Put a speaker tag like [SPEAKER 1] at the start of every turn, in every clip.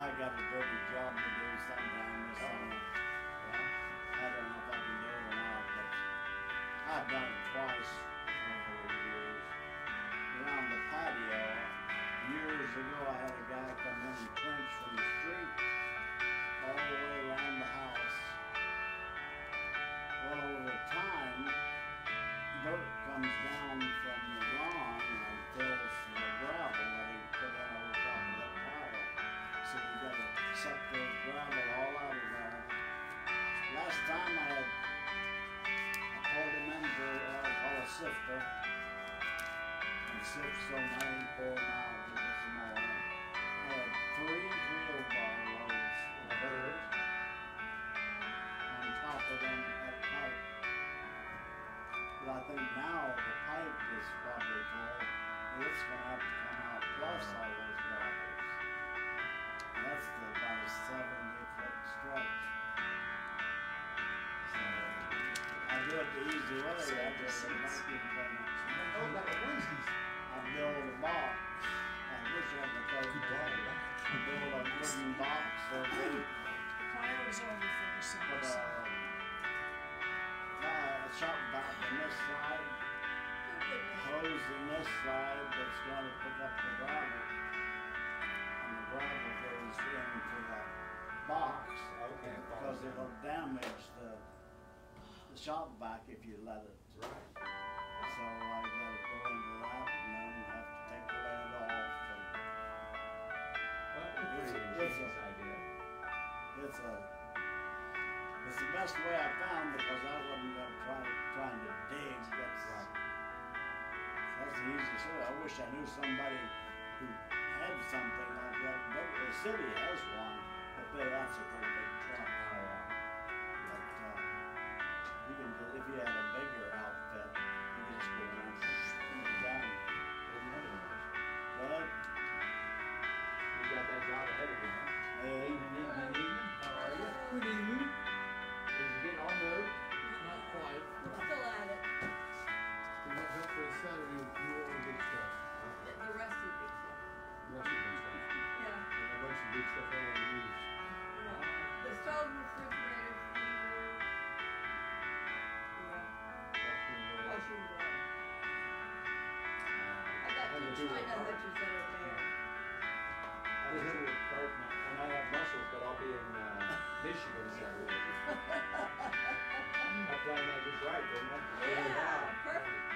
[SPEAKER 1] I got a dirty job to do sometime this summer. Oh. I don't know if I can do it or not, but I've done it twice over the years. Around the patio, years ago, I had a guy come in and trench from the street all the way around the house. Well, over time, dirt comes down from the lawn and fills the all out of there. Last time I had, I poured him in for what I call a sifter. And sift so many, pour them get some more. I had three wheelbar loads of dirt on top of them, that pipe. But I think now the pipe is probably full, it's gonna have to come out plus gravels. That's the, about a seventy foot stretch. So, I do it the easy way, I just a vacuum cleaner.
[SPEAKER 2] Oh, about the Wednesdays.
[SPEAKER 1] I build a box, I wish I could go
[SPEAKER 2] Good
[SPEAKER 1] back. I build a wooden box so big,
[SPEAKER 3] Fire's over for the
[SPEAKER 1] put a,
[SPEAKER 3] summer.
[SPEAKER 1] a shop vac on this side, hose in this side that's gonna pick up the gravel. And the gravel goes into the box,
[SPEAKER 2] Okay.
[SPEAKER 1] because it'll damage the, the shop vac if you let it.
[SPEAKER 2] Right.
[SPEAKER 1] So I let it go into that and then have to take the lid off and
[SPEAKER 2] Well, it's a
[SPEAKER 1] It's a- it's a-
[SPEAKER 2] idea.
[SPEAKER 1] it's a, it's the best way I found because I wasn't gonna try, trying to dig, that's,
[SPEAKER 2] Right.
[SPEAKER 1] that's the easiest way. I wish I knew somebody who had something like that, but the city has one, but they, that's a pretty big truck.
[SPEAKER 2] Oh, yeah.
[SPEAKER 1] But, uh, you can, if you had a bigger outfit, you can just go around and it down. But,
[SPEAKER 2] You got that job ahead of you, huh?
[SPEAKER 1] hey,
[SPEAKER 2] Evening, evening, evening. How are you?
[SPEAKER 4] Good evening.
[SPEAKER 5] I got
[SPEAKER 2] And
[SPEAKER 5] two
[SPEAKER 2] the two
[SPEAKER 5] China
[SPEAKER 2] apart.
[SPEAKER 5] that are there.
[SPEAKER 2] I was in with Kurt and I- have muscles, but I'll be in, uh, Michigan Saturday. I planned that just right, didn't I? Figured it
[SPEAKER 5] Yeah, perfect,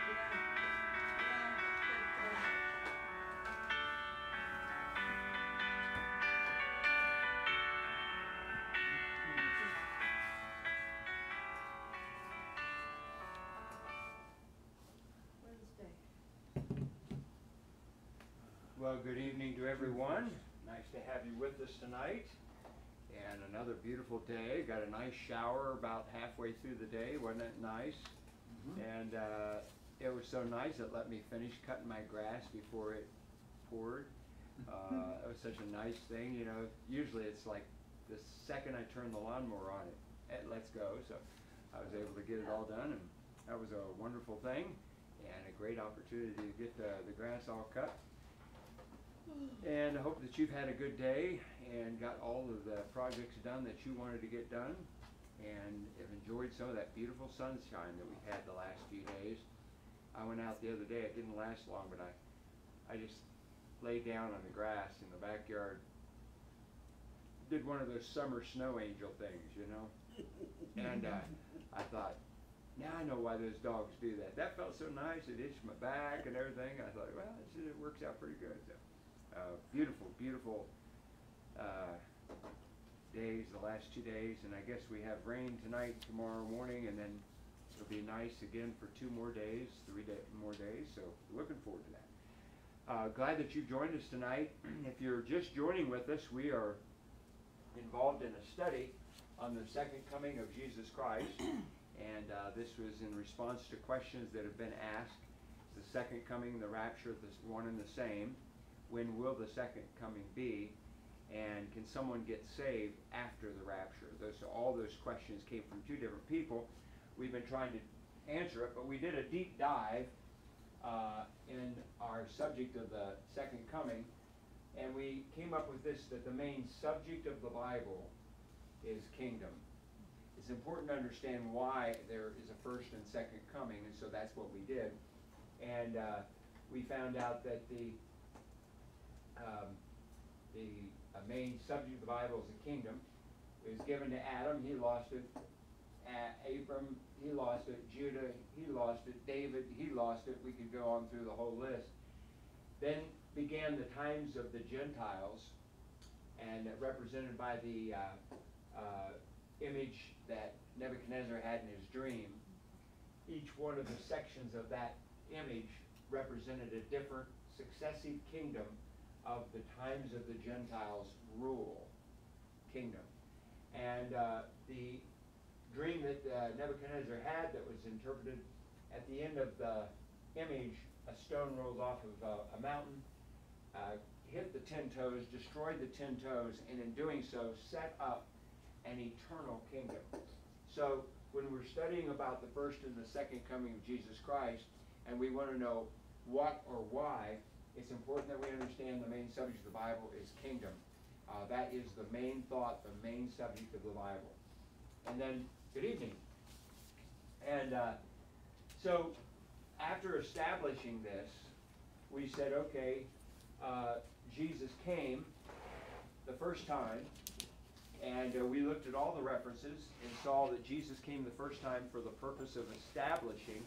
[SPEAKER 6] Well, good evening to everyone. Nice to have you with us tonight. And another beautiful day. Got a nice shower about halfway through the day. Wasn't it nice? And uh, it was so nice it let me finish cutting my grass before it poured. Uh, it was such a nice thing, you know. Usually it's like the second I turn the lawnmower on, it, it lets go. So I was able to get it all done, and that was a wonderful thing and a great opportunity to get the, the grass all cut. And I hope that you've had a good day and got all of the projects done that you wanted to get done and have enjoyed some of that beautiful sunshine that we've had the last few days. I went out the other day, it didn't last long, but I, I just laid down on the grass in the backyard. Did one of those summer snow angel things, you know? And uh, I thought, now I know why those dogs do that. That felt so nice, it itched my back and everything. I thought, well, it, works out pretty good. So, beautiful, beautiful uh, days, the last two days, and I guess we have rain tonight, tomorrow morning, and then it'll be nice again for two more days, three day, more days. So looking forward to that. Uh, glad that you joined us tonight. if you're just joining with us, we are involved in a study on the second coming of Jesus Christ, and uh, this was in response to questions that have been asked. The second coming, the rapture, the one and the same. When will the second coming be? And can someone get saved after the rapture? Those all those questions came from two different people. We've been trying to answer it, but we did a deep dive uh, in our subject of the second coming and we came up with this, that the main subject of the Bible is kingdom. It's important to understand why there is a first and second coming, and so that's what we did. And uh, we found out that the um, the uh, main subject of the Bible is the kingdom. It was given to Adam, he lost it. A- Abram, he lost it. Judah, he lost it. David, he lost it. We could go on through the whole list. Then began the times of the Gentiles, and represented by the uh, uh, image that Nebuchadnezzar had in his dream. Each one of the sections of that image represented a different successive kingdom of the times of the Gentiles' rule kingdom. And uh, the dream that uh, Nebuchadnezzar had that was interpreted at the end of the image, a stone rolled off of uh, a mountain, uh, hit the ten toes, destroyed the ten toes, and in doing so, set up an eternal kingdom. So when we're studying about the first and the second coming of Jesus Christ, and we want to know what or why, it's important that we understand the main subject of the Bible is kingdom. Uh, that is the main thought, the main subject of the Bible. And then, good evening. And uh, so, after establishing this, we said, okay, uh, Jesus came the first time, and uh, we looked at all the references and saw that Jesus came the first time for the purpose of establishing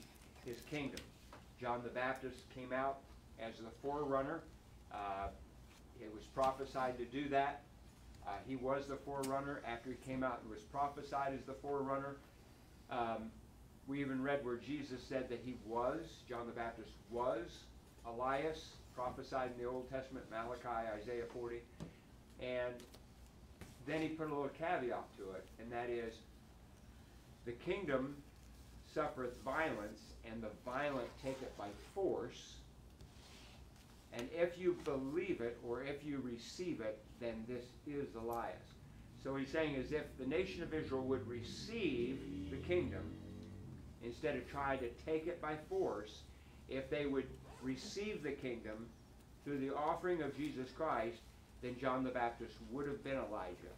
[SPEAKER 6] his kingdom. John the Baptist came out as the forerunner. Uh, it was prophesied to do that. Uh, he was the forerunner after he came out and was prophesied as the forerunner. Um, we even read where Jesus said that he was, John the Baptist was Elias, prophesied in the Old Testament, Malachi, Isaiah 40. And then he put a little caveat to it, and that is the kingdom suffereth violence, and the violent take it by force. And if you believe it or if you receive it, then this is Elias. So he's saying as if the nation of Israel would receive the kingdom instead of trying to take it by force, if they would receive the kingdom through the offering of Jesus Christ, then John the Baptist would have been Elijah.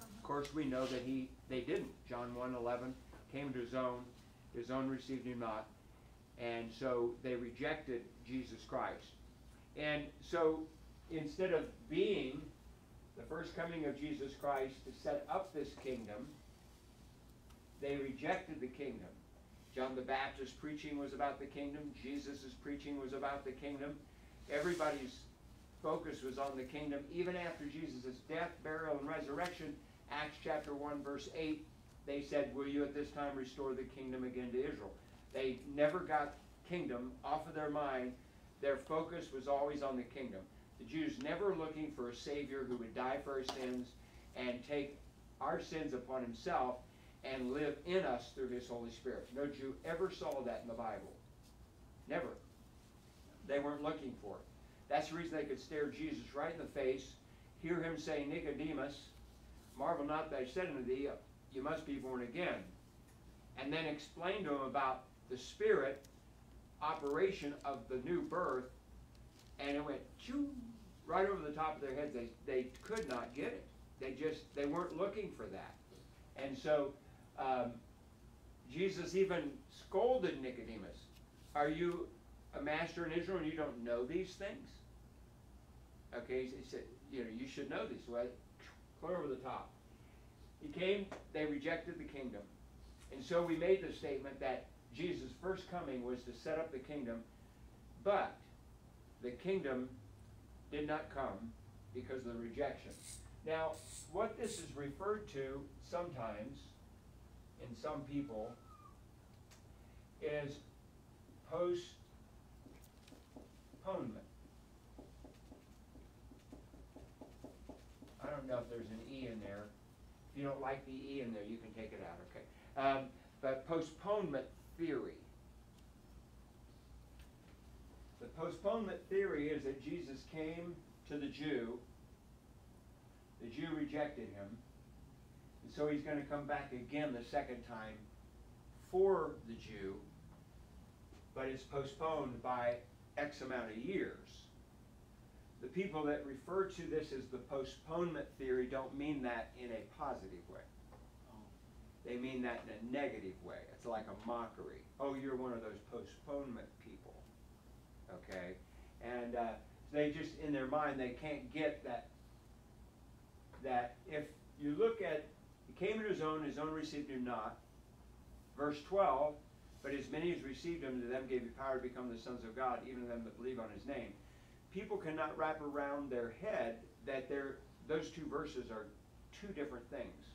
[SPEAKER 6] Of course, we know that he they didn't. John 1:11 came to his own, his own received him not, and so they rejected Jesus Christ. And so instead of being the first coming of Jesus Christ to set up this kingdom, they rejected the kingdom. John the Baptist's preaching was about the kingdom. Jesus' preaching was about the kingdom. Everybody's focus was on the kingdom. Even after Jesus' death, burial, and resurrection, Acts chapter 1, verse 8, they said, Will you at this time restore the kingdom again to Israel? They never got kingdom off of their mind. Their focus was always on the kingdom. The Jews never looking for a Savior who would die for our sins and take our sins upon himself and live in us through his Holy Spirit. No Jew ever saw that in the Bible. Never. They weren't looking for it. That's the reason they could stare Jesus right in the face, hear him say, Nicodemus, marvel not that I said unto thee, you must be born again. And then explain to him about the Spirit operation of the new birth, and it went choo, right over the top of their heads. They, they could not get it. They just, they weren't looking for that. And so um, Jesus even scolded Nicodemus. Are you a master in Israel and you don't know these things? Okay, he said, you know, you should know these. Well, clear over the top. He came, they rejected the kingdom. And so we made the statement that Jesus' first coming was to set up the kingdom, but the kingdom did not come because of the rejection. Now, what this is referred to sometimes in some people is postponement. I don't know if there's an E in there. If you don't like the E in there, you can take it out, okay? Um, but postponement theory. The postponement theory is that Jesus came to the Jew, the Jew rejected him, and so he's going to come back again the second time for the Jew, but it's postponed by X amount of years. The people that refer to this as the postponement theory don't mean that in a positive way. They mean that in a negative way. It's like a mockery. Oh, you're one of those postponement people. Okay? And uh, they just, in their mind, they can't get that. That if you look at, he came into his own, his own received him not. Verse 12, but as many as received him, to them gave he power to become the sons of God, even them that believe on his name. People cannot wrap around their head that those two verses are two different things.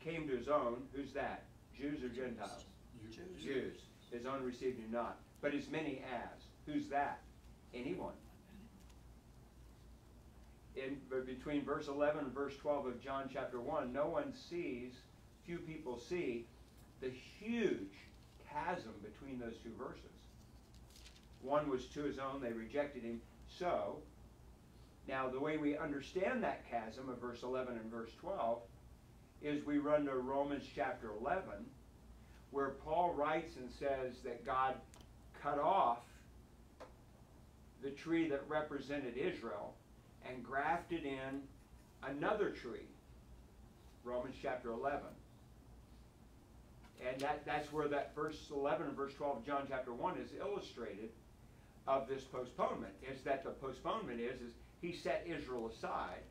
[SPEAKER 6] He came to his own, who's that? Jews or Gentiles?
[SPEAKER 3] Jews.
[SPEAKER 6] Jews. His own received him not. But as many as. Who's that? Anyone. In between verse 11 and verse 12 of John chapter 1, no one sees, few people see, the huge chasm between those two verses. One was to his own, they rejected him. So, now the way we understand that chasm of verse 11 and verse 12 is we run to Romans chapter 11, where Paul writes and says that God cut off the tree that represented Israel and grafted in another tree. Romans chapter 11. And that, that's where that verse 11 and verse 12 of John chapter 1 is illustrated of this postponement. Is that the postponement is, is he set Israel aside.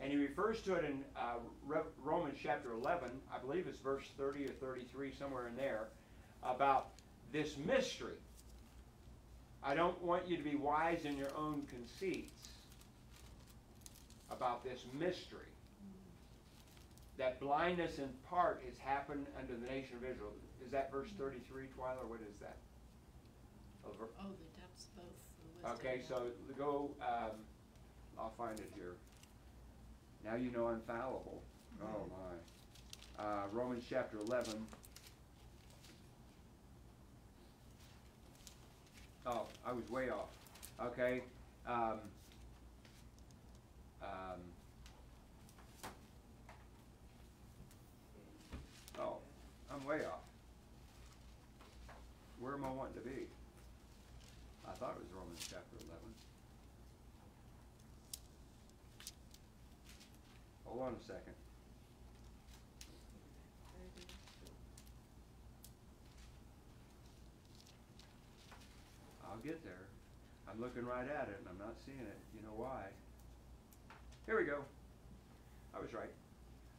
[SPEAKER 6] And he refers to it in uh, Romans chapter 11, I believe it's verse 30 or 33, somewhere in there, about this mystery. I don't want you to be wise in your own conceits about this mystery. That blindness in part has happened unto the nation of Israel. Is that verse 33, Twyla, or what is that? Over.
[SPEAKER 3] Oh, the depths both. the
[SPEAKER 6] Okay, so go, um, I'll find it here. Now you know I'm fallible. Oh my. Uh, Romans chapter eleven. Oh, I was way off. Okay, um, um, oh, I'm way off. Where am I wanting to be? I thought it was Romans chapter Hold on a second. I'll get there. I'm looking right at it and I'm not seeing it. You know why? Here we go. I was right.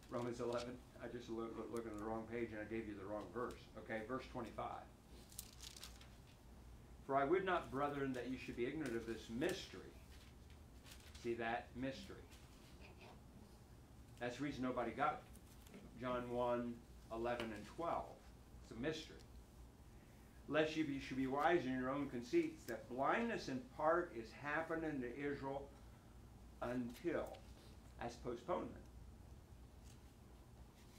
[SPEAKER 6] Romans 11. I just look, look, at the wrong page and I gave you the wrong verse. Okay, verse 25. For I would not, brethren, that you should be ignorant of this mystery. See that? Mystery. That's the reason nobody got John 1, 11, and 12. It's a mystery. Lest you be, should be wise in your own conceits, that blindness in part is happening to Israel until. That's postponement.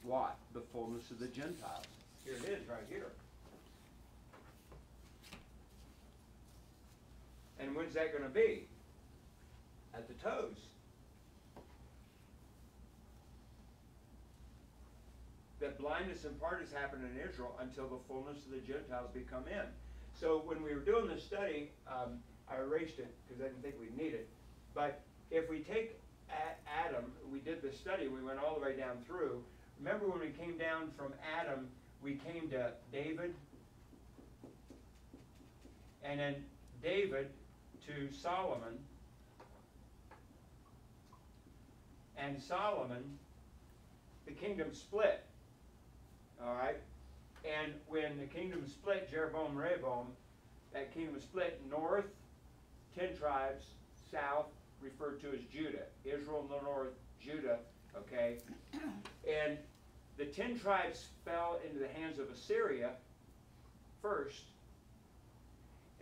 [SPEAKER 6] What? The fullness of the Gentiles. Here it is, right here. And when's that going to be? At the toes. That blindness in part has happened in Israel until the fullness of the Gentiles be come in. So when we were doing this study, um, I erased it because I didn't think we'd need it. But if we take Adam, we did the study, we went all the way down through. Remember when we came down from Adam, we came to David, and then David to Solomon, and Solomon, the kingdom split. All right? And when the kingdom split, Jeroboam, Rehoboam, that kingdom split north, ten tribes, south, referred to as Judah. Israel in the north, Judah, okay? And the ten tribes fell into the hands of Assyria first,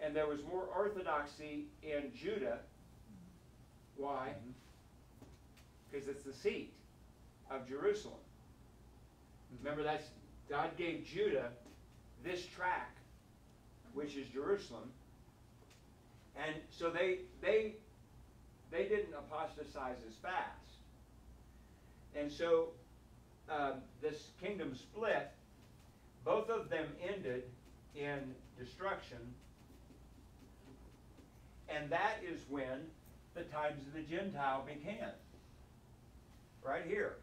[SPEAKER 6] and there was more orthodoxy in Judah. Why? Mm-hmm. Because it's the seat of Jerusalem. Remember, that's God gave Judah this tract, which is Jerusalem, and so they they they didn't apostatize as fast, and so um, this kingdom split. Both of them ended in destruction, and that is when the times of the Gentile began. Right here.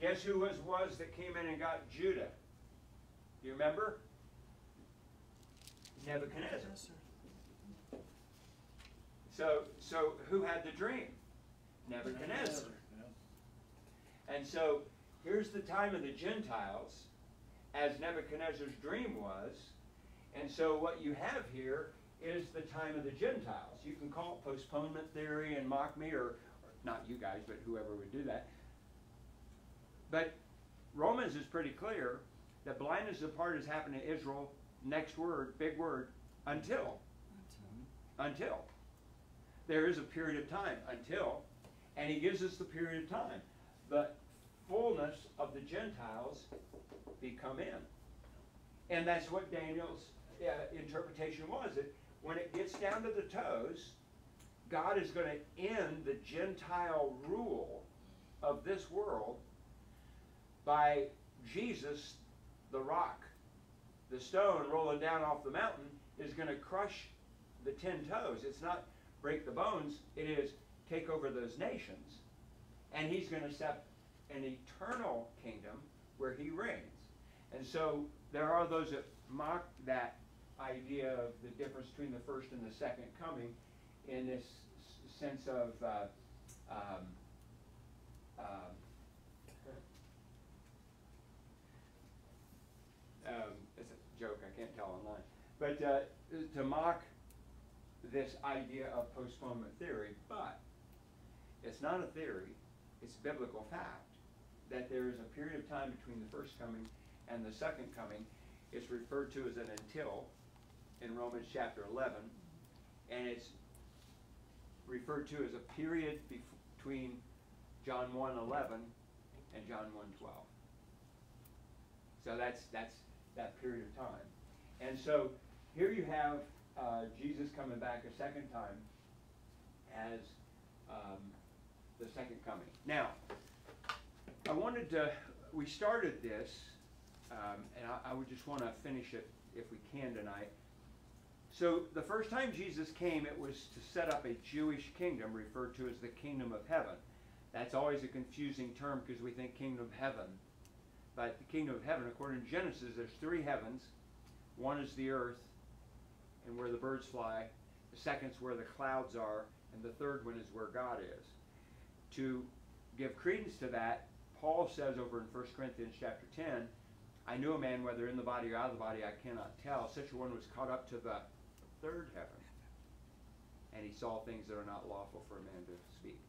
[SPEAKER 6] Guess who was was that came in and got Judah? Do you remember? Nebuchadnezzar. So so who had the dream? Nebuchadnezzar. And so here's the time of the Gentiles, as Nebuchadnezzar's dream was. And so what you have here is the time of the Gentiles. You can call it postponement theory and mock me, or, or not you guys, but whoever would do that. But Romans is pretty clear that blindness of part has happened to Israel. Next word, big word, until. Until. There is a period of time, until. And he gives us the period of time. The fullness of the Gentiles become in. And that's what Daniel's uh, interpretation was. That when it gets down to the toes, God is going to end the Gentile rule of this world by Jesus, the rock, the stone rolling down off the mountain, is going to crush the ten toes. It's not break the bones, it is take over those nations. And he's going to set an eternal kingdom where he reigns. And so there are those that mock that idea of the difference between the first and the second coming in this sense of uh, um, um, um, it's a joke, I can't tell online. But uh, to mock this idea of postponement theory, but it's not a theory, it's biblical fact that there is a period of time between the first coming and the second coming. It's referred to as an until in Romans chapter 11, and it's referred to as a period between John 1:11 and John 1:12. So that's that's that period of time. And so here you have uh, Jesus coming back a second time as um, the second coming. Now, I wanted to, we started this, um, and I, I would just want to finish it if we can tonight. So the first time Jesus came, it was to set up a Jewish kingdom referred to as the kingdom of heaven. That's always a confusing term because we think kingdom of heaven. But the kingdom of heaven, according to Genesis, there's three heavens. One is the earth, and where the birds fly. The second's where the clouds are, and the third one is where God is. To give credence to that, Paul says over in 1 Corinthians chapter 10, I knew a man, whether in the body or out of the body, I cannot tell. Such a one was caught up to the third heaven, and he saw things that are not lawful for a man to speak.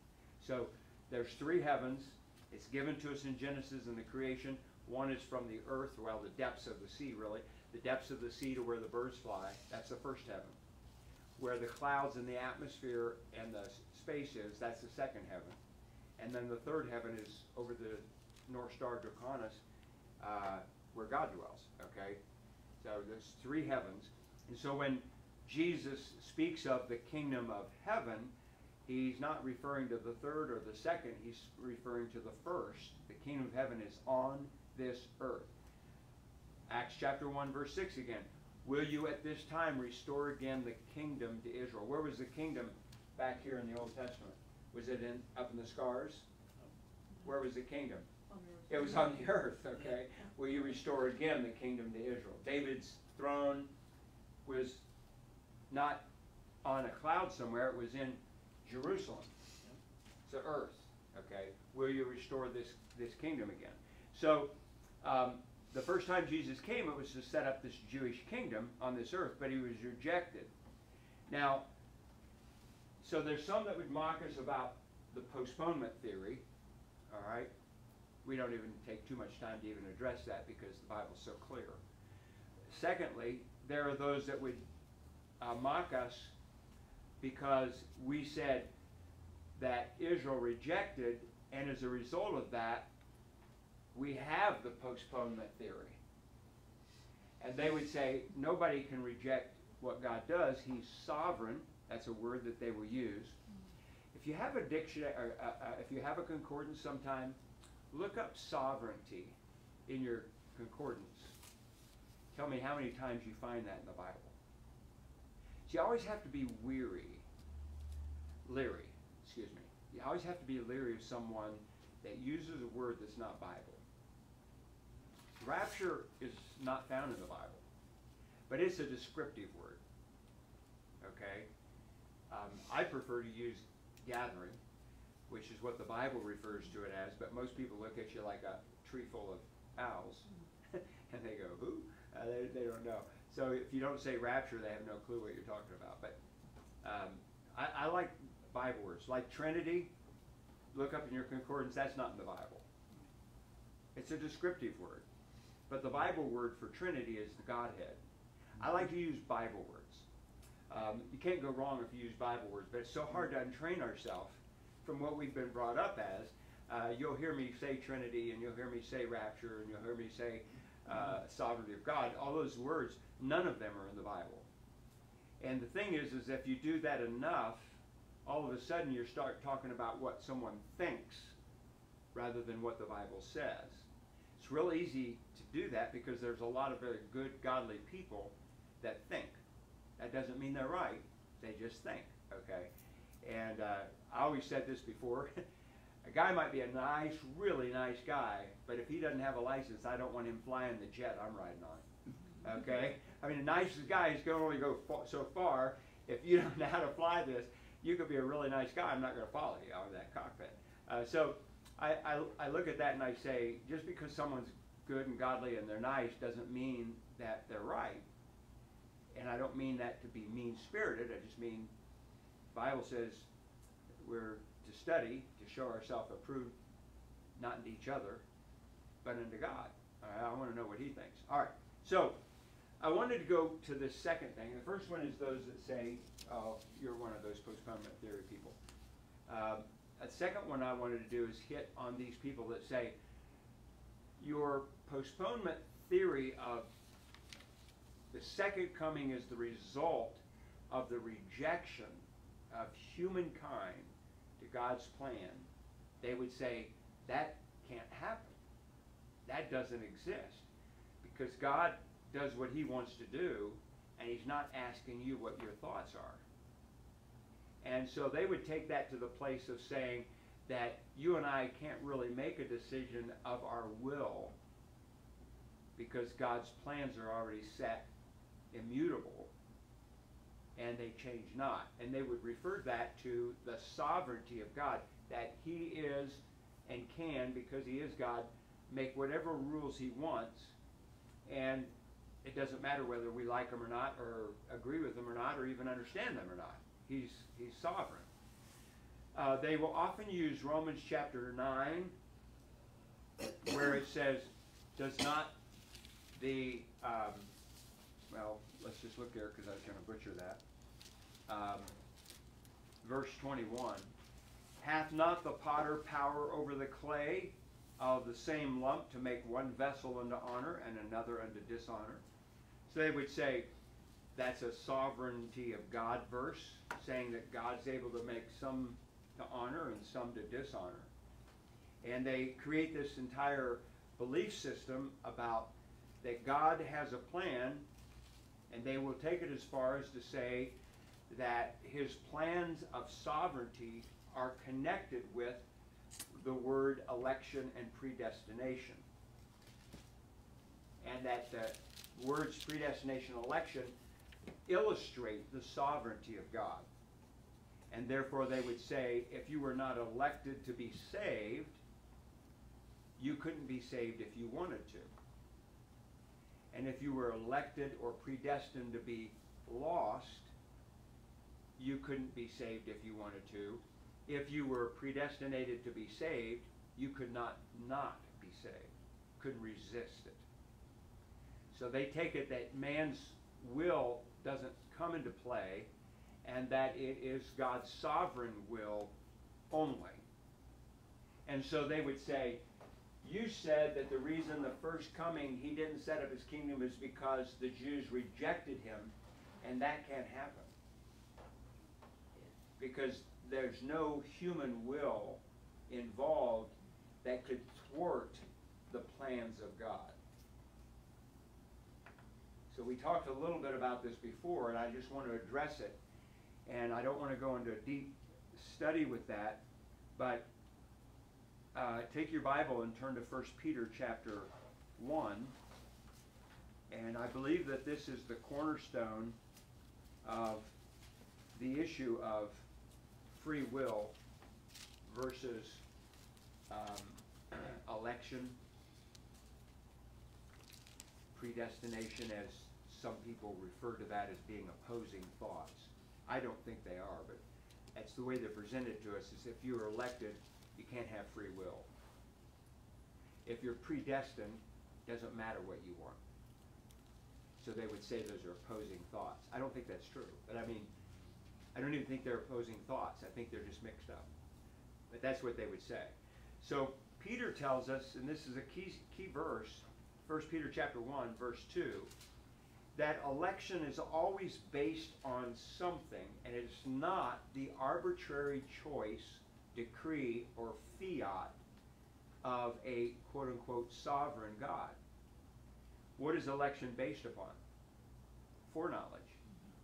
[SPEAKER 6] So there's three heavens. It's given to us in Genesis in the creation. One is from the earth, well, the depths of the sea, really. The depths of the sea to where the birds fly. That's the first heaven. Where the clouds and the atmosphere and the space is, that's the second heaven. And then the third heaven is over the North Star Draconis, uh, where God dwells. Okay? So there's three heavens. And so when Jesus speaks of the kingdom of heaven, he's not referring to the third or the second, he's referring to the first. The kingdom of heaven is on this earth. Acts chapter 1, verse 6 again. Will you at this time restore again the kingdom to Israel? Where was the kingdom back here in the Old Testament? Was it in up in the scars? Where was the kingdom? It was on the earth, okay? Will you restore again the kingdom to Israel? David's throne was not on a cloud somewhere, it was in Jerusalem. It's the earth, okay? Will you restore this, this kingdom again? So, um, the first time Jesus came, it was to set up this Jewish kingdom on this earth, but he was rejected. Now, so there's some that would mock us about the postponement theory, all right? We don't even take too much time to even address that because the Bible's so clear. Secondly, there are those that would uh, mock us because we said that Israel rejected, and as a result of that, we have the postponement theory. And they would say nobody can reject what God does. He's sovereign. That's a word that they will use. If you have a dictionary, or, uh, uh, if you have a concordance sometime, look up sovereignty in your concordance. Tell me how many times you find that in the Bible. So you always have to be weary, leery, excuse me. You always have to be leery of someone that uses a word that's not Bible. Rapture is not found in the Bible, but it's a descriptive word. Okay? Um, I prefer to use gathering, which is what the Bible refers to it as, but most people look at you like a tree full of owls, and they go, who? Uh, they, they don't know. So if you don't say rapture, they have no clue what you're talking about. But um, I, I like Bible words. Like Trinity, look up in your concordance, that's not in the Bible. It's a descriptive word. But the Bible word for Trinity is the Godhead. I like to use Bible words. Um, you can't go wrong if you use Bible words, but it's so hard to untrain ourselves from what we've been brought up as. Uh, you'll hear me say Trinity, and you'll hear me say rapture, and you'll hear me say uh, sovereignty of God. All those words, none of them are in the Bible. And the thing is, is if you do that enough, all of a sudden you start talking about what someone thinks rather than what the Bible says. It's real easy do that because there's a lot of very good, godly people that think. That doesn't mean they're right. They just think, okay? And uh, I always said this before. a guy might be a nice, really nice guy, but if he doesn't have a license, I don't want him flying the jet I'm riding on. Okay? I mean, the nicest guy is going to only go so far. If you don't know how to fly this, you could be a really nice guy. I'm not going to follow you out of that cockpit. Uh, so I, I, I look at that and I say, just because someone's good and godly and they're nice doesn't mean that they're right. And I don't mean that to be mean spirited. I just mean the Bible says we're to study to show ourselves approved, not unto each other, but unto God. Right, I want to know what He thinks. All right, so I wanted to go to the second thing. The first one is those that say, "Oh, you're one of those postponement theory people." Um, a second one I wanted to do is hit on these people that say your postponement theory of the second coming is the result of the rejection of humankind to God's plan. They would say that can't happen. That doesn't exist. Because God does what he wants to do, and he's not asking you what your thoughts are. And so they would take that to the place of saying that you and I can't really make a decision of our will because God's plans are already set, immutable, and they change not. And they would refer that to the sovereignty of God, that He is and can, because He is God, make whatever rules He wants, and it doesn't matter whether we like them or not, or agree with them or not, or even understand them or not. He's, he's sovereign. Uh, they will often use Romans chapter 9, where it says, Does not the, um, well, let's just look there because I was going to butcher that. Um, verse 21 Hath not the potter power over the clay of the same lump to make one vessel unto honor and another unto dishonor? So they would say, that's a sovereignty of God verse, saying that God's able to make some to honor and some to dishonor. And they create this entire belief system about that God has a plan, and they will take it as far as to say that his plans of sovereignty are connected with the word election and predestination. And that the words predestination and election illustrate the sovereignty of God. And therefore, they would say if you were not elected to be saved, you couldn't be saved if you wanted to. And if you were elected or predestined to be lost, you couldn't be saved if you wanted to. If you were predestinated to be saved, you could not not be saved, couldn't resist it. So they take it that man's will doesn't come into play and that it is God's sovereign will only. And so they would say, you said that the reason the first coming he didn't set up his kingdom is because the Jews rejected him, and that can't happen. Because there's no human will involved that could thwart the plans of God. So we talked a little bit about this before, and I just want to address it. And I don't want to go into a deep study with that, but uh, take your Bible and turn to 1 Peter chapter 1. And I believe that this is the cornerstone of the issue of free will versus um, election, predestination, as some people refer to that as being opposing thoughts. I don't think they are, but that's the way they're presented to us, is if you're elected, you can't have free will. If you're predestined, doesn't matter what you want. So they would say those are opposing thoughts. I don't think that's true, but I mean, I don't even think they're opposing thoughts. I think they're just mixed up. But that's what they would say. So Peter tells us, and this is a key, key verse, 1 Peter chapter 1, verse 2, that election is always based on something, and it's not the arbitrary choice, decree, or fiat of a quote unquote sovereign God. What is election based upon? Foreknowledge.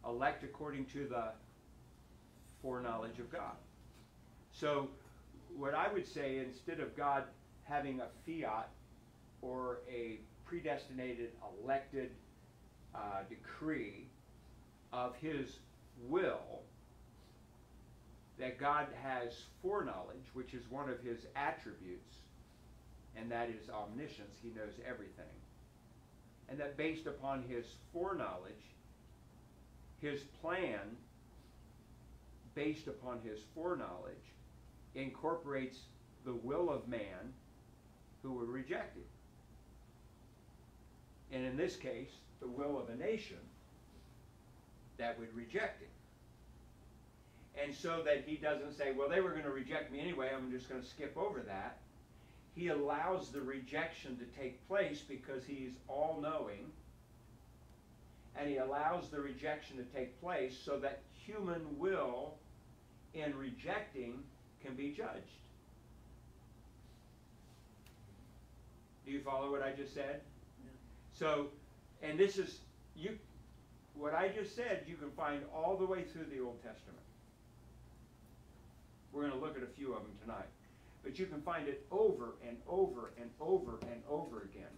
[SPEAKER 6] Elect according to the foreknowledge of God. So, what I would say, instead of God having a fiat or a predestinated, elected uh, decree of His will, that God has foreknowledge, which is one of His attributes, and that is omniscience. He knows everything. And that based upon His foreknowledge, His plan based upon his foreknowledge, incorporates the will of man who would reject it. And in this case, the will of a nation that would reject it. And so that he doesn't say, well, they were going to reject me anyway, I'm just going to skip over that. He allows the rejection to take place because he's all knowing. And he allows the rejection to take place so that human will in rejecting can be judged. Do you follow what I just said? So, and this is you what I just said you can find all the way through the Old Testament. We're going to look at a few of them tonight. But you can find it over and over and over and over again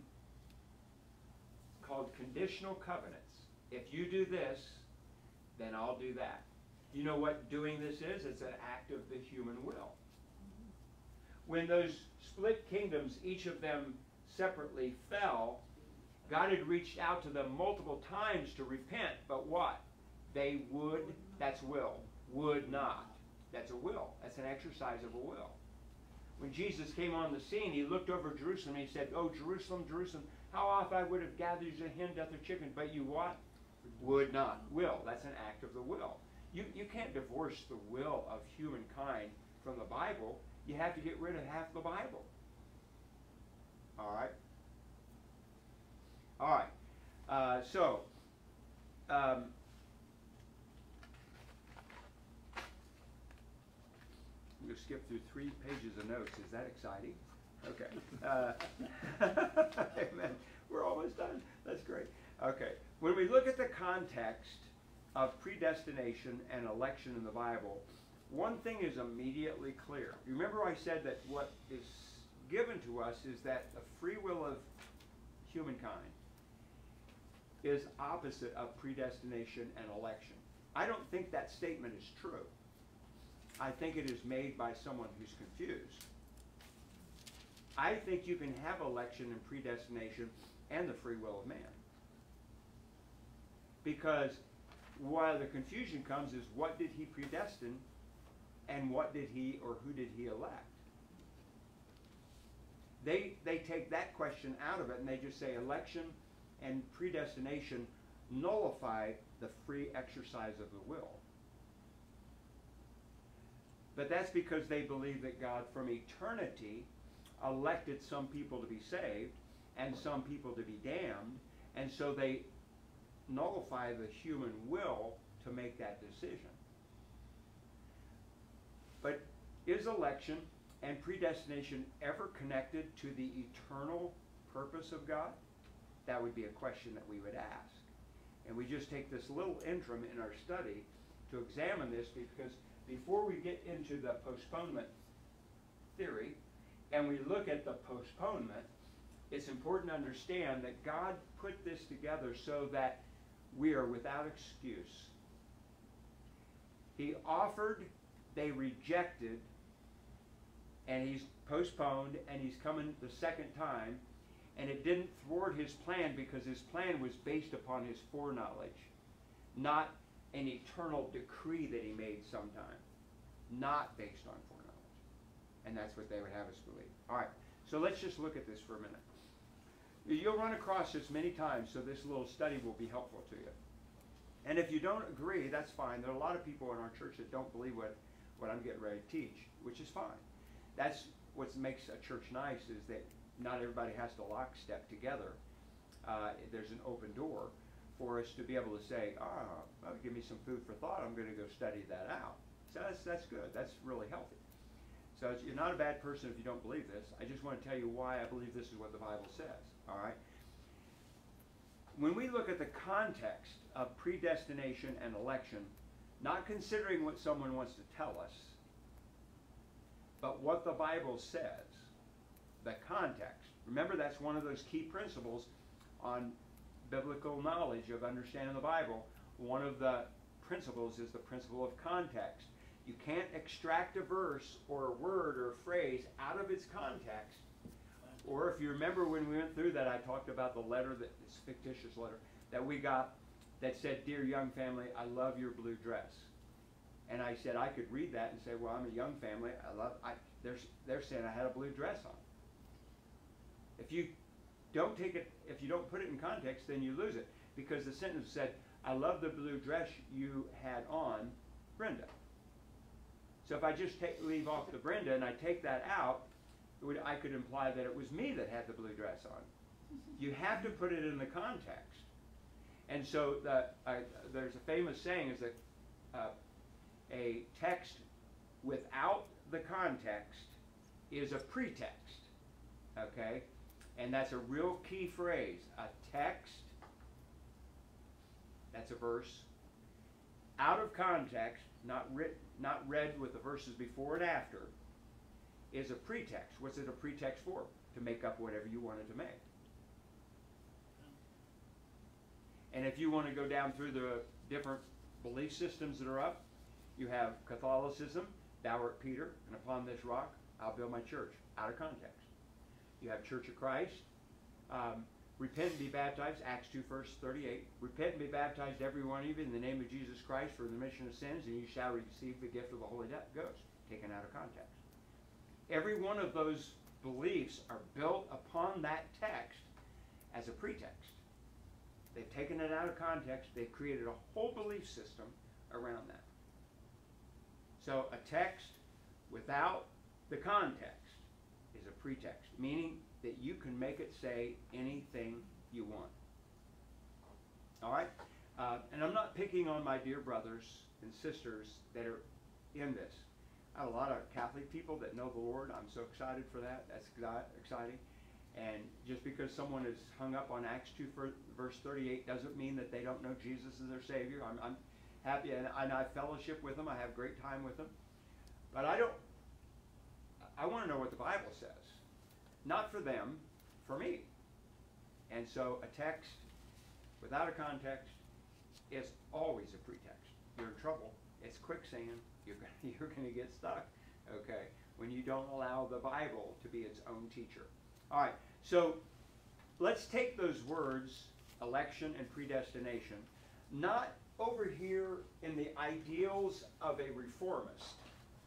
[SPEAKER 6] called conditional covenants. If you do this, then I'll do that. You know what doing this is? It's an act of the human will. When those split kingdoms, each of them separately fell, God had reached out to them multiple times to repent, but what? They would, that's will, would not. That's a will. That's an exercise of a will. When Jesus came on the scene, he looked over Jerusalem and he said, Oh, Jerusalem, Jerusalem, how oft I would have gathered you as a hen doth her chicken, but you what? Would not. Will. That's an act of the will. You, you can't divorce the will of humankind from the Bible. You have to get rid of half the Bible. All right? All right. Uh, so, um, I'm going to skip through three pages of notes. Is that exciting? Okay. Uh, amen. We're almost done. That's great. Okay. When we look at the context of predestination and election in the Bible, one thing is immediately clear. Remember, I said that what is given to us is that the free will of humankind is opposite of predestination and election. I don't think that statement is true. I think it is made by someone who's confused. I think you can have election and predestination and the free will of man. Because while the confusion comes is what did he predestine and what did he or who did he elect? They, they take that question out of it and they just say election and predestination nullify the free exercise of the will. But that's because they believe that God from eternity elected some people to be saved and some people to be damned, and so they nullify the human will to make that decision. But is election and predestination ever connected to the eternal purpose of God? That would be a question that we would ask. And we just take this little interim in our study to examine this because before we get into the postponement theory and we look at the postponement, it's important to understand that God put this together so that we are without excuse. He offered, they rejected, and he's postponed, and he's coming the second time, and it didn't thwart his plan because his plan was based upon his foreknowledge, not an eternal decree that he made sometime, not based on foreknowledge. And that's what they would have us believe. All right, so let's just look at this for a minute. You'll run across this many times, so this little study will be helpful to you. And if you don't agree, that's fine. There are a lot of people in our church that don't believe what, what I'm getting ready to teach, which is fine. That's what makes a church nice is that not everybody has to lockstep together. Uh, there's an open door for us to be able to say, ah, well, give me some food for thought. I'm going to go study that out. So that's, that's good. That's really healthy. So you're not a bad person if you don't believe this. I just want to tell you why I believe this is what the Bible says. All right? When we look at the context of predestination and election, not considering what someone wants to tell us, but what the Bible says, the context. Remember, that's one of those key principles on biblical knowledge of understanding the Bible. One of the principles is the principle of context. You can't extract a verse or a word or a phrase out of its context. Or if you remember when we went through that, I talked about the letter, that this fictitious letter, that we got that said, Dear young family, I love your blue dress. And I said I could read that and say, Well, I'm a young family. I love I they're, they're saying I had a blue dress on. If you don't take it if you don't put it in context, then you lose it. Because the sentence said, I love the blue dress you had on, Brenda. So if I just take, leave off the Brenda and I take that out, would, I could imply that it was me that had the blue dress on. You have to put it in the context. And so the, there's a famous saying is that uh, a text without the context is a pretext. Okay? And that's a real key phrase. A text, that's a verse, out of context, not, writ, not read with the verses before and after, is a pretext. What's it a pretext for? To make up whatever you wanted to make. And if you want to go down through the different belief systems that are up, you have Catholicism, thou art Peter, and upon this rock I'll build my church, out of context. You have Church of Christ, um, repent and be baptized, Acts 2, verse 38. Repent and be baptized, every one in the name of Jesus Christ for the remission of sins, and you shall receive the gift of the Holy Ghost, taken out of context. Every one of those beliefs are built upon that text as a pretext. They've taken it out of context, they've created a whole belief system around that. So a text without the context is a pretext, meaning that you can make it say anything you want. All right? Uh, and I'm not picking on my dear brothers and sisters that are in this. I have a lot of Catholic people that know the Lord. I'm so excited for that. That's exciting. And just because someone is hung up on Acts 2 verse 38 doesn't mean that they don't know Jesus as their Savior. I'm, I'm happy and, and I fellowship with them. I have great time with them. But I don't, I want to know what the Bible says. Not for them, for me. And so a text without a context is always a pretext. You're in trouble. It's quicksand. You're, you're going to get stuck, okay, when you don't allow the Bible to be its own teacher. All right, so let's take those words, election and predestination, not over here in the ideals of a reformist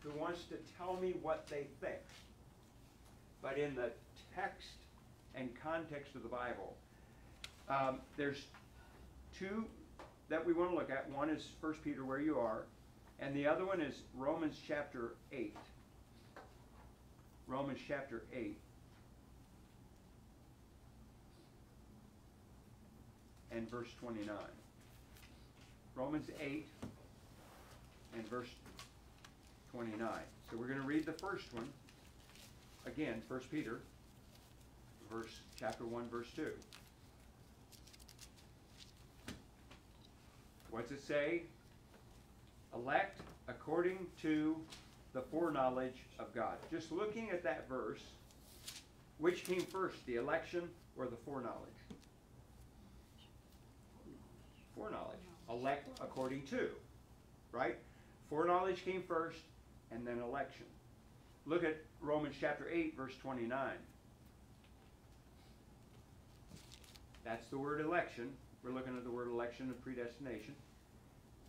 [SPEAKER 6] who wants to tell me what they think, but in the text and context of the Bible. Um, there's two that we want to look at. One is 1 Peter, where you are, and the other one is Romans chapter 8. Romans chapter 8. And verse 29. Romans 8 and verse 29. So we're going to read the first one again, 1 Peter, verse chapter 1, verse 2. What's it say? Elect according to the foreknowledge of God. Just looking at that verse, which came first, the election or the foreknowledge? Foreknowledge. Elect according to, right? Foreknowledge came first, and then election. Look at Romans chapter 8, verse 29. That's the word election. We're looking at the word election and predestination.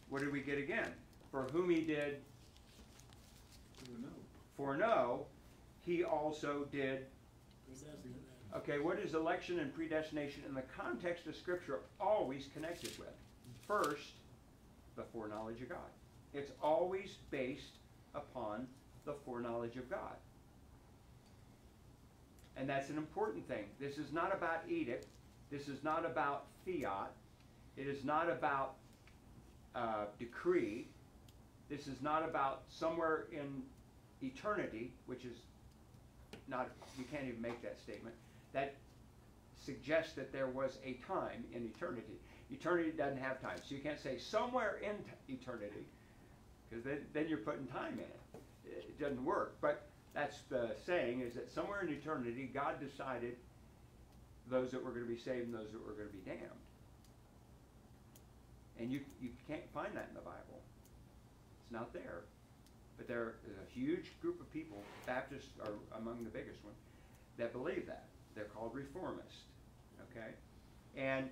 [SPEAKER 6] What did we get again? For whom he did for foreknow, he also did. Okay, what is election and predestination in the context of Scripture always connected with? First, the foreknowledge of God. It's always based upon the foreknowledge of God. And that's an important thing. This is not about edict. This is not about fiat. It is not about uh, decree. This is not about somewhere in eternity, which is not, you can't even make that statement. That suggests that there was a time in eternity. Eternity doesn't have time. So you can't say somewhere in eternity, because then, then you're putting time in it. It doesn't work. But that's the saying is that somewhere in eternity, God decided those that were going to be saved and those that were going to be damned. And you, you can't find that in the Bible. It's not there. But there is a huge group of people, Baptists are among the biggest ones, that believe that. They're called reformists. Okay? And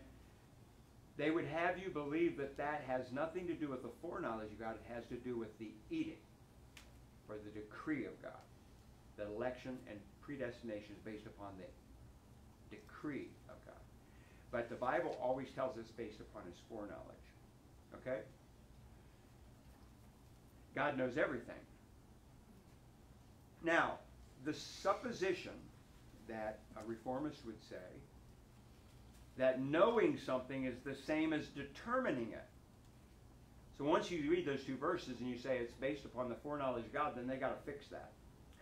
[SPEAKER 6] they would have you believe that that has nothing to do with the foreknowledge of God, it has to do with the edict or the decree of God. That election and predestination is based upon the decree of God. But the Bible always tells us based upon his foreknowledge. Okay? God knows everything. Now, the supposition that a reformist would say that knowing something is the same as determining it. So once you read those two verses and you say it's based upon the foreknowledge of God, then they got to fix that.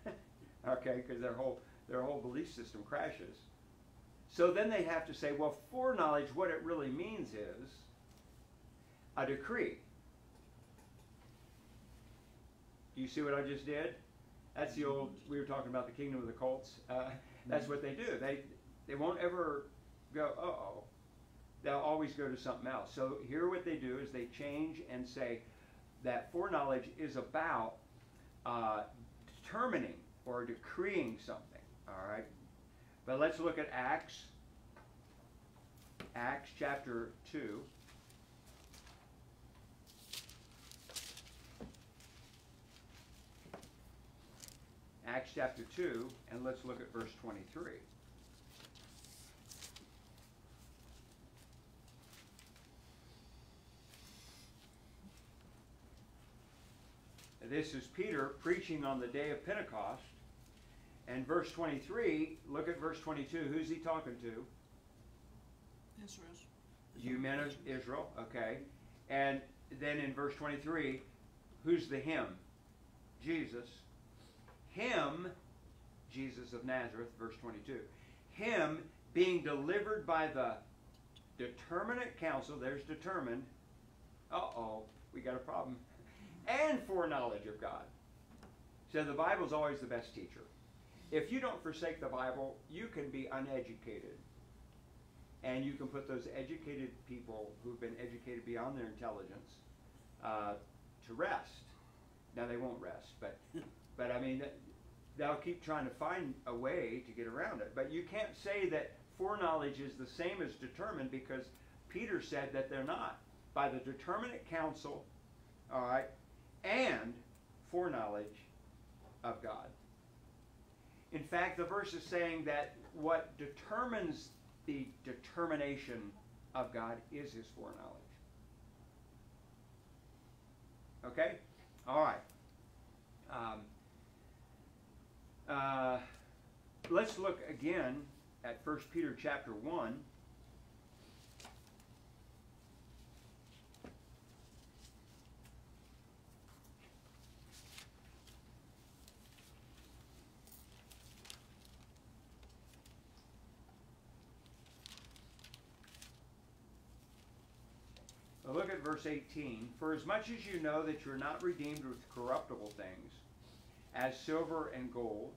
[SPEAKER 6] okay, because their whole their whole belief system crashes. So then they have to say, well, foreknowledge, what it really means is a decree. You see what I just did? That's the old. We were talking about the kingdom of the cults. Uh, that's what they do. They they won't ever go. Oh. They'll always go to something else. So here, what they do is they change and say that foreknowledge is about uh, determining or decreeing something. All right. But let's look at Acts. Acts chapter two. Acts chapter 2, and let's look at verse 23. This is Peter preaching on the day of Pentecost. And verse 23, look at verse 22. Who's he talking to?
[SPEAKER 3] Israel.
[SPEAKER 6] You men of Israel, okay. And then in verse 23, who's the him? Jesus. Him, Jesus of Nazareth, verse 22. Him being delivered by the determinate counsel, there's determined. Uh oh, we got a problem. And foreknowledge of God. So the Bible is always the best teacher. If you don't forsake the Bible, you can be uneducated. And you can put those educated people who've been educated beyond their intelligence uh, to rest. Now they won't rest, but but I mean they'll keep trying to find a way to get around it. But you can't say that foreknowledge is the same as determined because Peter said that they're not. By the determinate counsel, all right, and foreknowledge of God. In fact, the verse is saying that what determines the determination of God is his foreknowledge. Okay? All right. Um, uh, let's look again at 1 Peter chapter 1. Verse 18. For as much as you know that you're not redeemed with corruptible things, as silver and gold,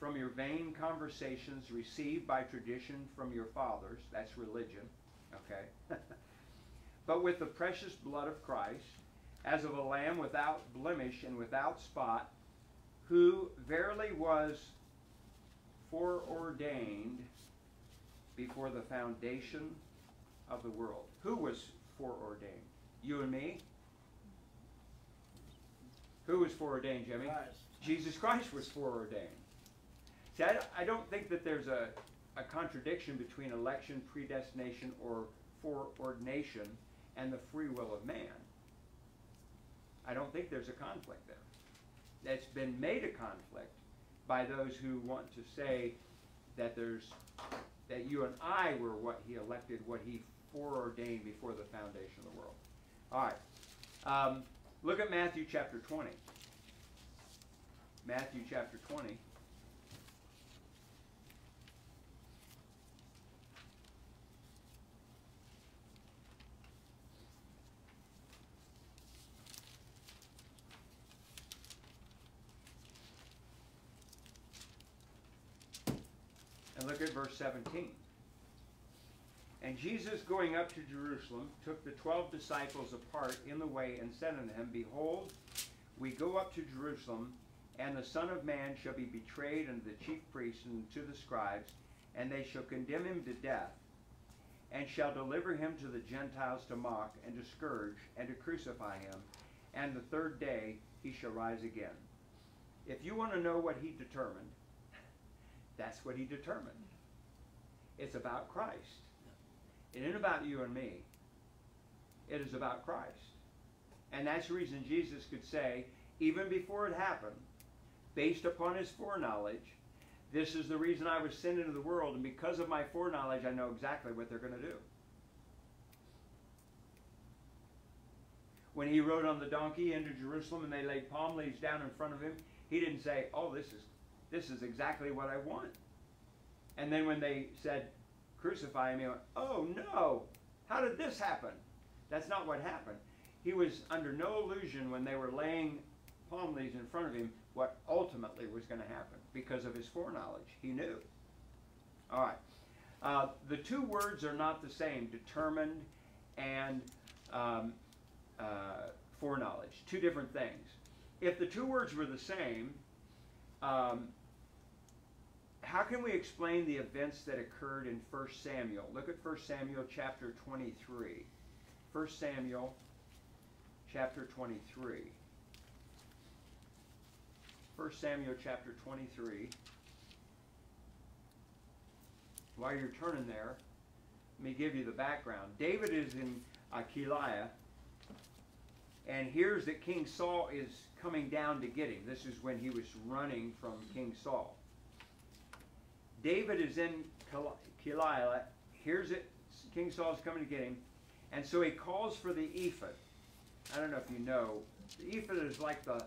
[SPEAKER 6] from your vain conversations received by tradition from your fathers, that's religion, okay? but with the precious blood of Christ, as of a lamb without blemish and without spot, who verily was foreordained before the foundation of the world. Who was foreordained? You and me? Who was foreordained, Jimmy?
[SPEAKER 1] Christ.
[SPEAKER 6] Jesus Christ was foreordained. See, I, I don't think that there's a, a contradiction between election, predestination, or foreordination and the free will of man. I don't think there's a conflict there. That's been made a conflict by those who want to say that there's that you and I were what he elected, what he foreordained before the foundation of the world. All right. Um, look at Matthew chapter 20. Matthew chapter 20. And look at verse 17. And Jesus, going up to Jerusalem, took the twelve disciples apart in the way and said unto them, Behold, we go up to Jerusalem, and the Son of Man shall be betrayed unto the chief priests and to the scribes, and they shall condemn him to death, and shall deliver him to the Gentiles to mock, and to scourge, and to crucify him, and the third day he shall rise again. If you want to know what he determined, that's what he determined. It's about Christ. It ain't about you and me. It is about Christ. And that's the reason Jesus could say, even before it happened, based upon his foreknowledge, this is the reason I was sent into the world, and because of my foreknowledge, I know exactly what they're going to do. When he rode on the donkey into Jerusalem and they laid palm leaves down in front of him, he didn't say, "Oh, this is this is exactly what I want." And then when they said, "Crucify him," he went, "Oh no! How did this happen?" That's not what happened. He was under no illusion when they were laying palm leaves in front of him what ultimately was going to happen because of his foreknowledge. He knew. All right. Uh, the two words are not the same determined and um, uh, foreknowledge. Two different things. If the two words were the same, um, how can we explain the events that occurred in 1 Samuel? Look at 1 Samuel chapter 23. 1 Samuel chapter 23. 1 Samuel chapter 23. While you're turning there, let me give you the background. David is in uh, Keilah, and hears that King Saul is coming down to get him. This is when he was running from King Saul. David is in Keilah, hears it, King Saul's coming to get him, and so he calls for the ephod. I don't know if you know, the ephod is like the,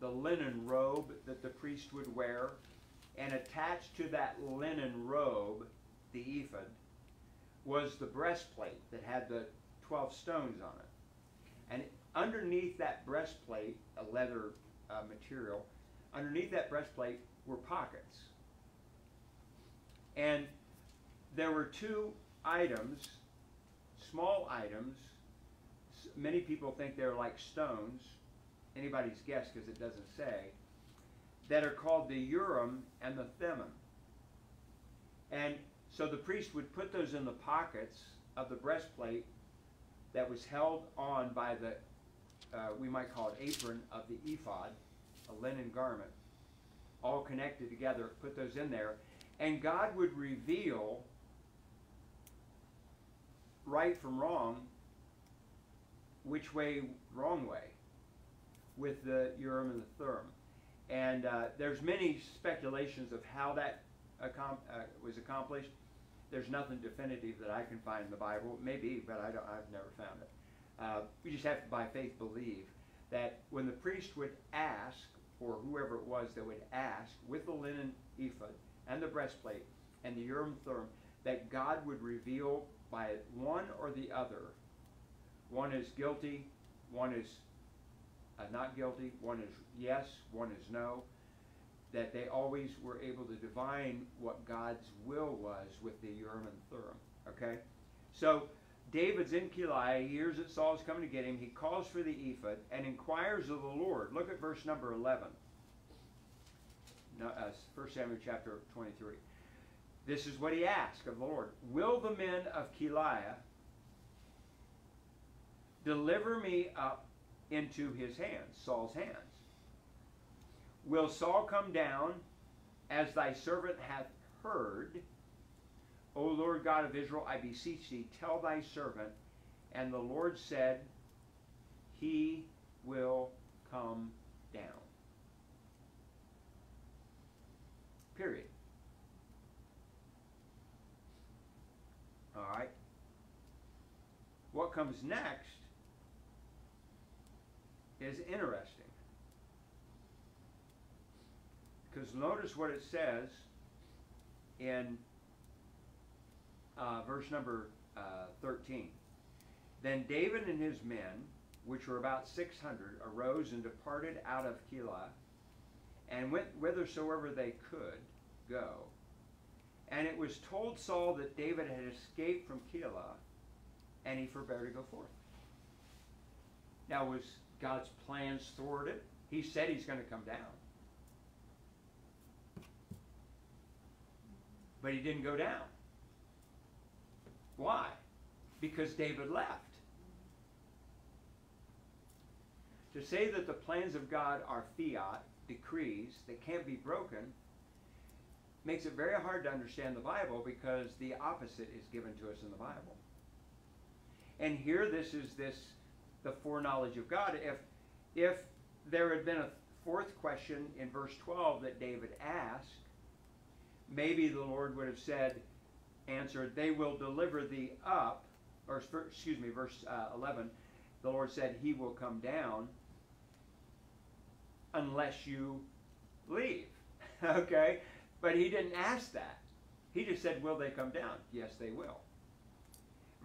[SPEAKER 6] the linen robe that the priest would wear, and attached to that linen robe, the ephod, was the breastplate that had the 12 stones on it. And underneath that breastplate, a leather uh, material, underneath that breastplate were pockets. And there were two items, small items. Many people think they're like stones. Anybody's guess because it doesn't say. That are called the Urim and the Thummim. And so the priest would put those in the pockets of the breastplate that was held on by the, uh, we might call it apron of the ephod, a linen garment, all connected together, put those in there. And God would reveal right from wrong, which way, wrong way, with the Urim and the Thummim. And uh, there's many speculations of how that accom- uh, was accomplished. There's nothing definitive that I can find in the Bible. Maybe, but I don't, I've never found it. Uh, we just have to, by faith, believe that when the priest would ask, or whoever it was that would ask, with the linen ephod and the breastplate and the Urim Thummim, that God would reveal by one or the other One is guilty, one is uh, not guilty, one is yes, one is no. That they always were able to divine what God's will was with the Urim and Thummim. Okay? So David's in Keilah. He hears that Saul's coming to get him. He calls for the ephod and inquires of the Lord. Look at verse number 11. Uh, 1 Samuel chapter 23. This is what he asked of the Lord Will the men of Keilah deliver me up into his hands, Saul's hands? Will Saul come down as thy servant hath heard? O Lord God of Israel, I beseech thee, tell thy servant. And the Lord said, He will come down. Period. All right. What comes next is interesting. Because notice what it says in uh, verse number uh, 13. Then David and his men, which were about 600, arose and departed out of Keilah, and went whithersoever they could go. And it was told Saul that David had escaped from Keilah, and he forbade to go forth. Now, was God's plans thwarted? He said he's going to come down. But he didn't go down. Why? Because David left. To say that the plans of God are fiat, decrees, that can't be broken, makes it very hard to understand the Bible because the opposite is given to us in the Bible. And here this is this the foreknowledge of God. If if there had been a fourth question in verse 12 that David asked, maybe the Lord would have said, answered, They will deliver thee up, or excuse me, verse uh, 11, the Lord said, He will come down unless you leave. okay? But he didn't ask that. He just said, Will they come down? Yes, they will.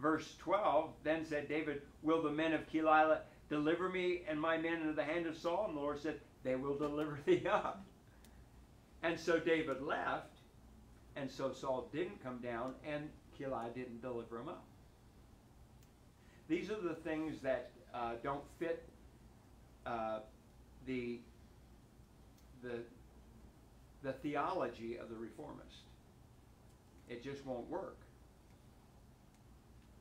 [SPEAKER 6] Verse 12 then said, David, Will the men of Keilah deliver me and my men into the hand of Saul? And the Lord said, They will deliver thee up. And so David left, and so Saul didn't come down, and Keilah didn't deliver him up. These are the things that uh, don't fit uh, the the the theology of the reformist. It just won't work.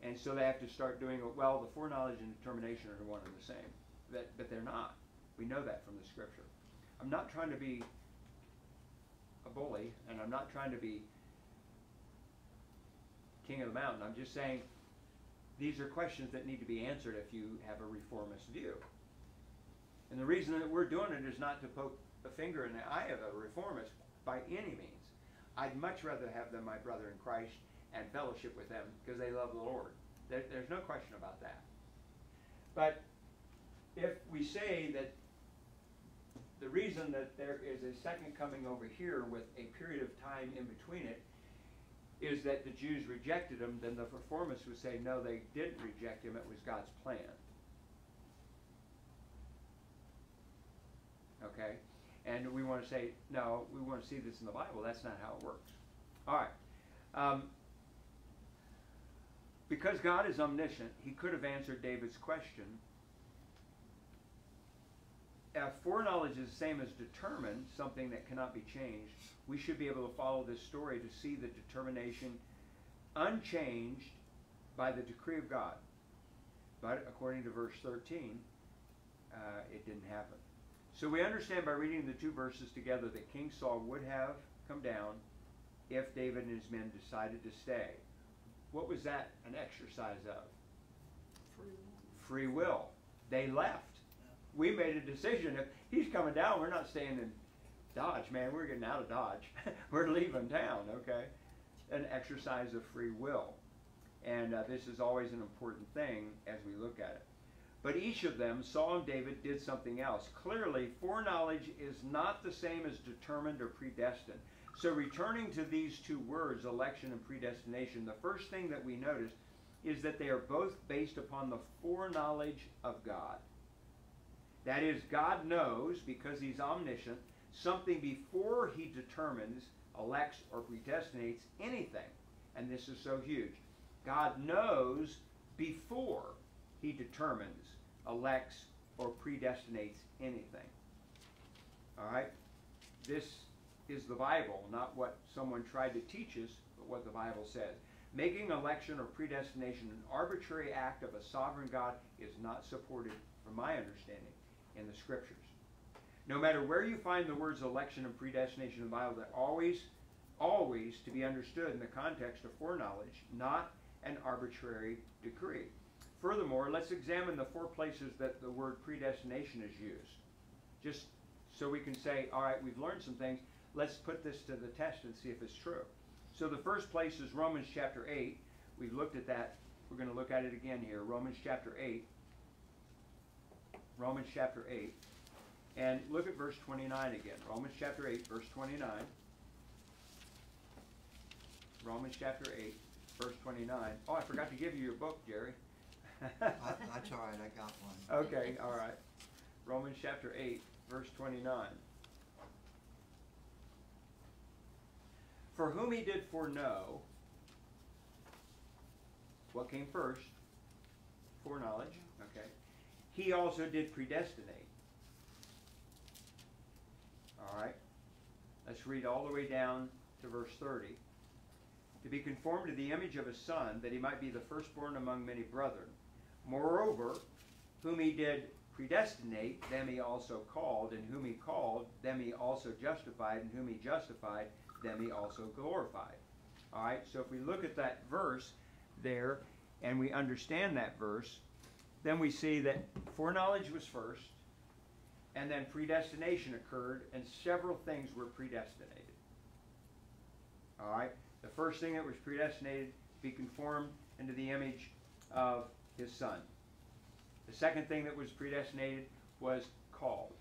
[SPEAKER 6] And so they have to start doing well. The foreknowledge and determination are one and the same, that, but they're not. We know that from the scripture. I'm not trying to be a bully, and I'm not trying to be king of the mountain. I'm just saying these are questions that need to be answered if you have a reformist view. And the reason that we're doing it is not to poke a finger in the eye of a reformist by any means. I'd much rather have them my brother in Christ and fellowship with them because they love the Lord. There, there's no question about that. But if we say that the reason that there is a second coming over here with a period of time in between it is that the Jews rejected him, then the reformists would say, no, they didn't reject him, it was God's plan. Okay? And we want to say, no, we want to see this in the Bible. That's not how it works. All right. Um, because God is omniscient, he could have answered David's question if foreknowledge is the same as determined, something that cannot be changed, we should be able to follow this story to see the determination unchanged by the decree of God. But according to verse 13, uh, it didn't happen. So we understand by reading the two verses together that King Saul would have come down if David and his men decided to stay. What was that an exercise of?
[SPEAKER 3] Free will.
[SPEAKER 6] Free will. They left we made a decision. If he's coming down, we're not staying in Dodge, man. We're getting out of Dodge. we're leaving town, okay? An exercise of free will. And uh, this is always an important thing as we look at it. But each of them, Saul and David, did something else. Clearly, foreknowledge is not the same as determined or predestined. So, returning to these two words, election and predestination, the first thing that we notice is that they are both based upon the foreknowledge of God. That is, God knows, because He's omniscient, something before He determines, elects, or predestinates anything. And this is so huge. God knows before He determines, elects, or predestinates anything. All right? This is the Bible, not what someone tried to teach us, but what the Bible says. Making election or predestination an arbitrary act of a sovereign God is not supported, from my understanding, in the Scriptures. No matter where you find the words election and predestination in the Bible, they're always, always to be understood in the context of foreknowledge, not an arbitrary decree. Furthermore, let's examine the four places that the word predestination is used. Just so we can say, all right, we've learned some things. Let's put this to the test and see if it's true. So the first place is Romans chapter 8. We've looked at that. We're going to look at it again here. Romans chapter 8. Romans chapter 8. And look at verse 29 again. Romans chapter 8, verse 29. Romans chapter 8, verse 29. Oh, I forgot to give you your book, Jerry.
[SPEAKER 3] That- That's all right, I got one.
[SPEAKER 6] Okay, all right. Romans chapter 8, verse 29. For whom he did foreknow, what came first? Foreknowledge, okay. He also did predestinate. All right. Let's read all the way down to verse 30. To be conformed to the image of his son, that he might be the firstborn among many brethren. Moreover, whom he did predestinate, them he also called, and whom he called, them he also justified, and whom he justified, them he also glorified. All right, so if we look at that verse there and we understand that verse, then we see that foreknowledge was first, and then predestination occurred, and several things were predestinated. All right, the first thing that was predestinated to be conformed into the image of his son. The second thing that was predestinated was called.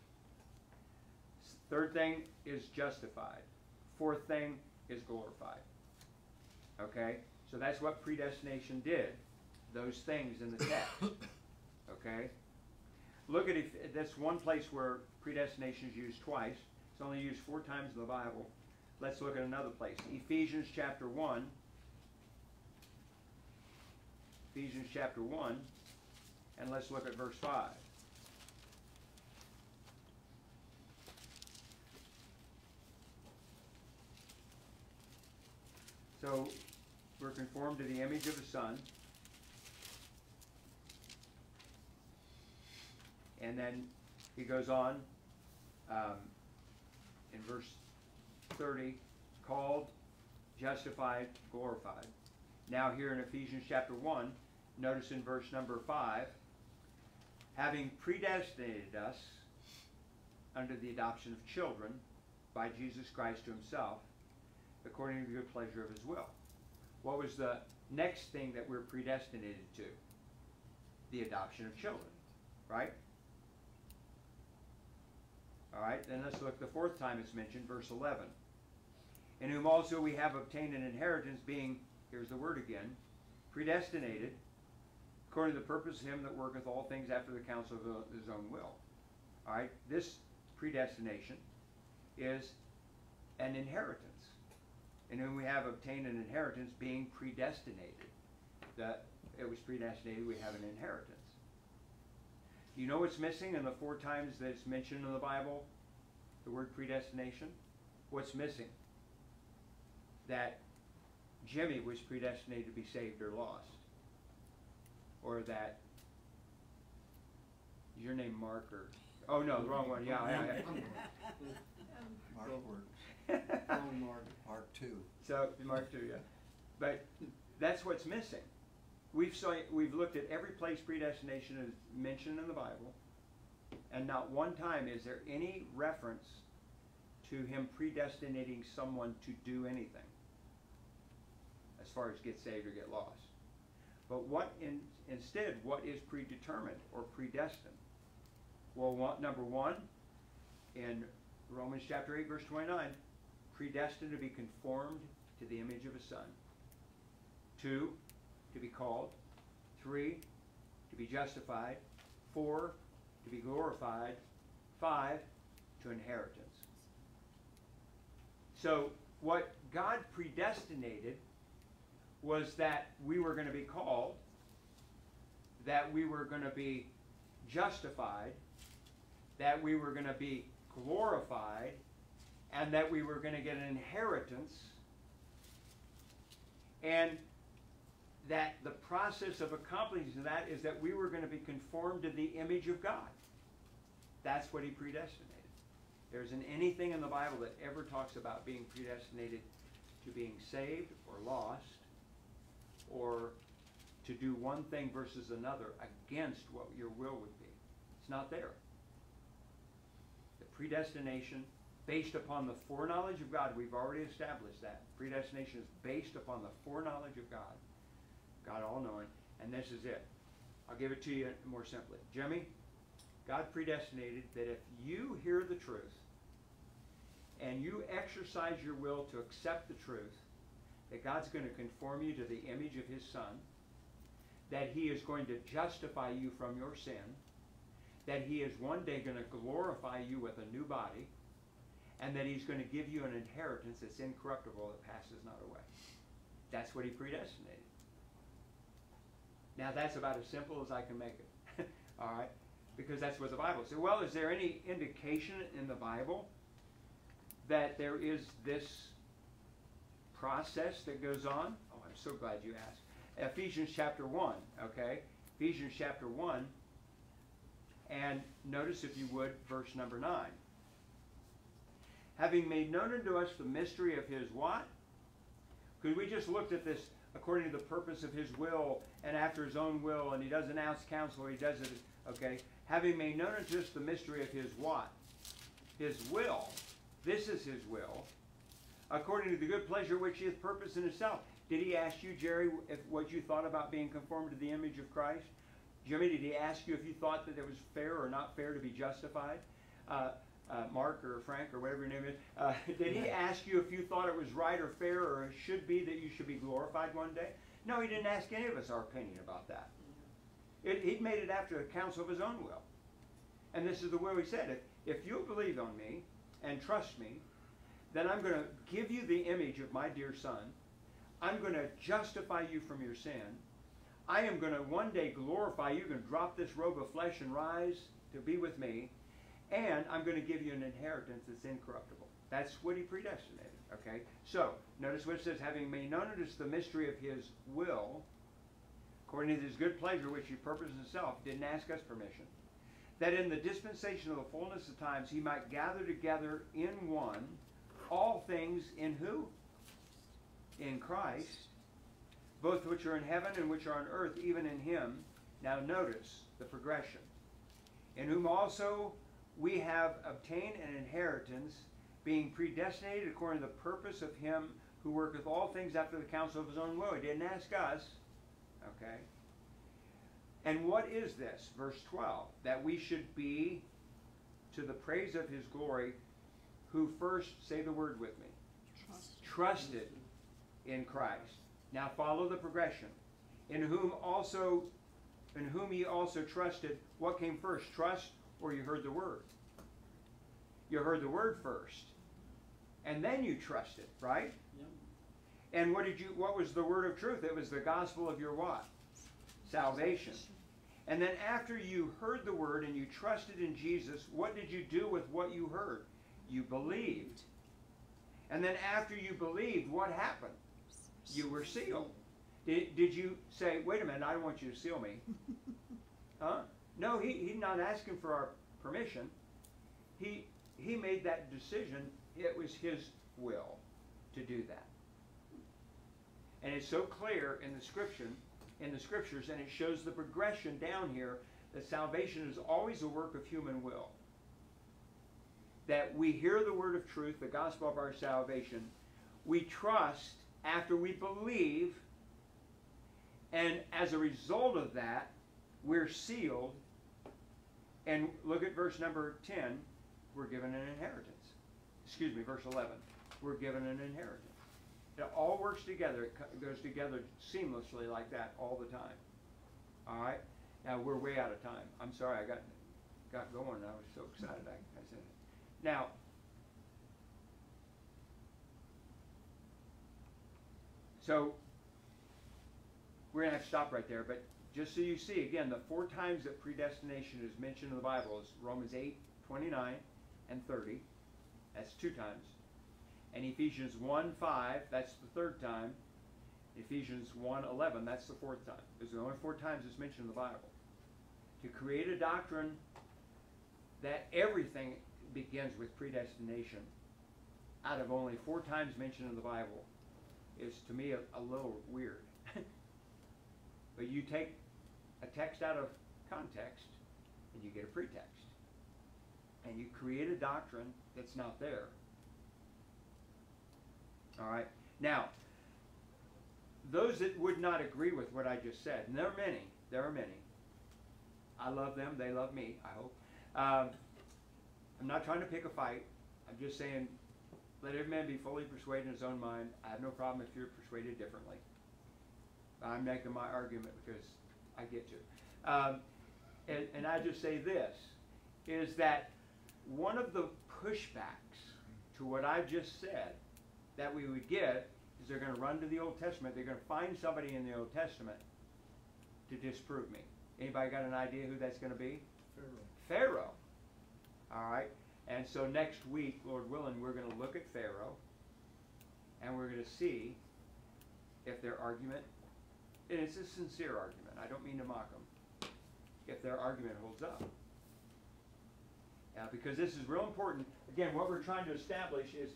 [SPEAKER 6] Third thing is justified. Fourth thing is glorified. Okay? So that's what predestination did. Those things in the text. Okay? Look at if that's one place where predestination is used twice. It's only used four times in the Bible. Let's look at another place. Ephesians chapter 1. Ephesians chapter 1. And let's look at verse 5. So, we're conformed to the image of the Son. And then he goes on um, in verse 30 called, justified, glorified. Now, here in Ephesians chapter 1, notice in verse number 5 having predestinated us under the adoption of children by Jesus Christ to himself, according to the good pleasure of his will. What was the next thing that we're predestinated to? The adoption of children, right? All right, then let's look the fourth time it's mentioned, verse 11. In whom also we have obtained an inheritance, being, here's the word again, predestinated, according to the purpose of him that worketh all things after the counsel of his own will. All right, this predestination is an inheritance, And whom we have obtained an inheritance, being predestinated. That it was predestinated, we have an inheritance. You know what's missing in the four times that it's mentioned in the Bible? The word predestination? What's missing? That Jimmy was predestinated to be saved or lost. Or that your name Mark or oh no, the wrong one. Yeah, yeah,
[SPEAKER 3] Mark works,
[SPEAKER 6] yeah.
[SPEAKER 4] Oh, Mark.
[SPEAKER 3] Mark two.
[SPEAKER 6] So Mark two, yeah. But that's what's missing. We've saw, we've looked at every place predestination is mentioned in the Bible, and not one time is there any reference to him predestinating someone to do anything, as far as get saved or get lost. But what in, instead, what is predetermined or predestined? Well, number one, in Romans chapter 8, verse 29, predestined to be conformed to the image of a son. Two, to be called. Three, to be justified. Four, to be glorified. Five, to inheritance. So, what God predestinated was that we were going to be called, that we were going to be justified, that we were going to be glorified, and that we were going to get an inheritance, and that the process of accomplishing that is that we were going to be conformed to the image of God. That's what He predestinated. There isn't anything in the Bible that ever talks about being predestinated to being saved or lost or to do one thing versus another against what your will would be. It's not there. The predestination based upon the foreknowledge of God, we've already established that. Predestination is based upon the foreknowledge of God. God all knowing, and this is it. I'll give it to you more simply. Jimmy, God predestinated that if you hear the truth and you exercise your will to accept the truth, that God's going to conform you to the image of His Son, that He is going to justify you from your sin, that He is one day going to glorify you with a new body, and that He's going to give you an inheritance that's incorruptible that passes not away. That's what He predestinated. Now, that's about as simple as I can make it. All right? Because that's what the Bible says. Well, is there any indication in the Bible that there is this process that goes on? Oh, I'm so glad you asked. Ephesians chapter 1, okay? Ephesians chapter 1. And notice, if you would, verse number 9. Having made known unto us the mystery of his what? Because we just looked at this according to the purpose of his will and after his own will, and he does announce counsel, he does it, okay? Having made known unto us the mystery of his what? His will. This is his will. According to the good pleasure which he hath purposed in himself. Did he ask you, Jerry, if what you thought about being conformed to the image of Christ? Jimmy, did he ask you if you thought that it was fair or not fair to be justified? Uh, uh, Mark or Frank or whatever your name is, uh, did he ask you if you thought it was right or fair or it should be that you should be glorified one day? No, he didn't ask any of us our opinion about that. It, he'd made it after the counsel of his own will. And this is the will he said, if, if you believe on me and trust me, then I'm going to give you the image of my dear son. I'm going to justify you from your sin. I am going to one day glorify you. To drop this robe of flesh and rise to be with me and I'm going to give you an inheritance that's incorruptible. That's what he predestinated. Okay? So, notice what it says, having made known unto us the mystery of his will, according to his good pleasure which he purposed himself, didn't ask us permission, that in the dispensation of the fullness of times he might gather together in one all things in who? In Christ, both which are in heaven and which are on earth, even in him. Now notice the progression. In whom also we have obtained an inheritance, being predestinated according to the purpose of him who worketh all things after the counsel of his own will. He didn't ask us. Okay? And what is this? Verse 12. That we should be to the praise of his glory, who first, say the word with me,
[SPEAKER 5] Trust.
[SPEAKER 6] trusted in Christ. Now follow the progression. In whom also, in whom he also trusted, what came first? Trust or you heard the word? You heard the word first. And then you trusted, right?
[SPEAKER 1] Yep.
[SPEAKER 6] And what did you what was the word of truth? It was the gospel of your what? Salvation. And then after you heard the word and you trusted in Jesus, what did you do with what you heard? You believed. And then after you believed, what happened? You were sealed. Did, did you say, wait a minute, I don't want you to seal me? huh? No, he, he's not asking for our permission. He, he made that decision. It was his will to do that. And it's so clear in the scripture, in the scriptures, and it shows the progression down here that salvation is always a work of human will. That we hear the word of truth, the gospel of our salvation, we trust after we believe, and as a result of that, we're sealed. And look at verse number 10. We're given an inheritance. Excuse me, verse 11. We're given an inheritance. It all works together. It goes together seamlessly like that all the time. All right. Now we're way out of time. I'm sorry. I got got going. I was so excited. I. now. So we're gonna have to stop right there. But just so you see, again, the four times that predestination is mentioned in the Bible is Romans 8, 29, and 30. That's two times. And Ephesians 1, 5, that's the third time. Ephesians 1, 11, that's the fourth time. There's only four times it's mentioned in the Bible. To create a doctrine that everything begins with predestination out of only four times mentioned in the Bible is to me a, a little weird. but you take a text out of context and you get a pretext. And you create a doctrine that's not there. All right? Now, those that would not agree with what I just said, and there are many, there are many. I love them, they love me, I hope. Um, I'm not trying to pick a fight. I'm just saying, let every man be fully persuaded in his own mind. I have no problem if you're persuaded differently. I'm making my argument because I get to. Um, and, and I just say this, is that one of the pushbacks to what I've just said that we would get is they're going to run to the Old Testament. They're going to find somebody in the Old Testament to disprove me. Anybody got an idea who that's going to be?
[SPEAKER 4] Pharaoh.
[SPEAKER 6] Pharaoh. All right. And so next week, Lord willing, we're going to look at Pharaoh and we're going to see if their argument, and it's a sincere argument, I don't mean to mock them, if their argument holds up. Yeah, because this is real important. Again, what we're trying to establish is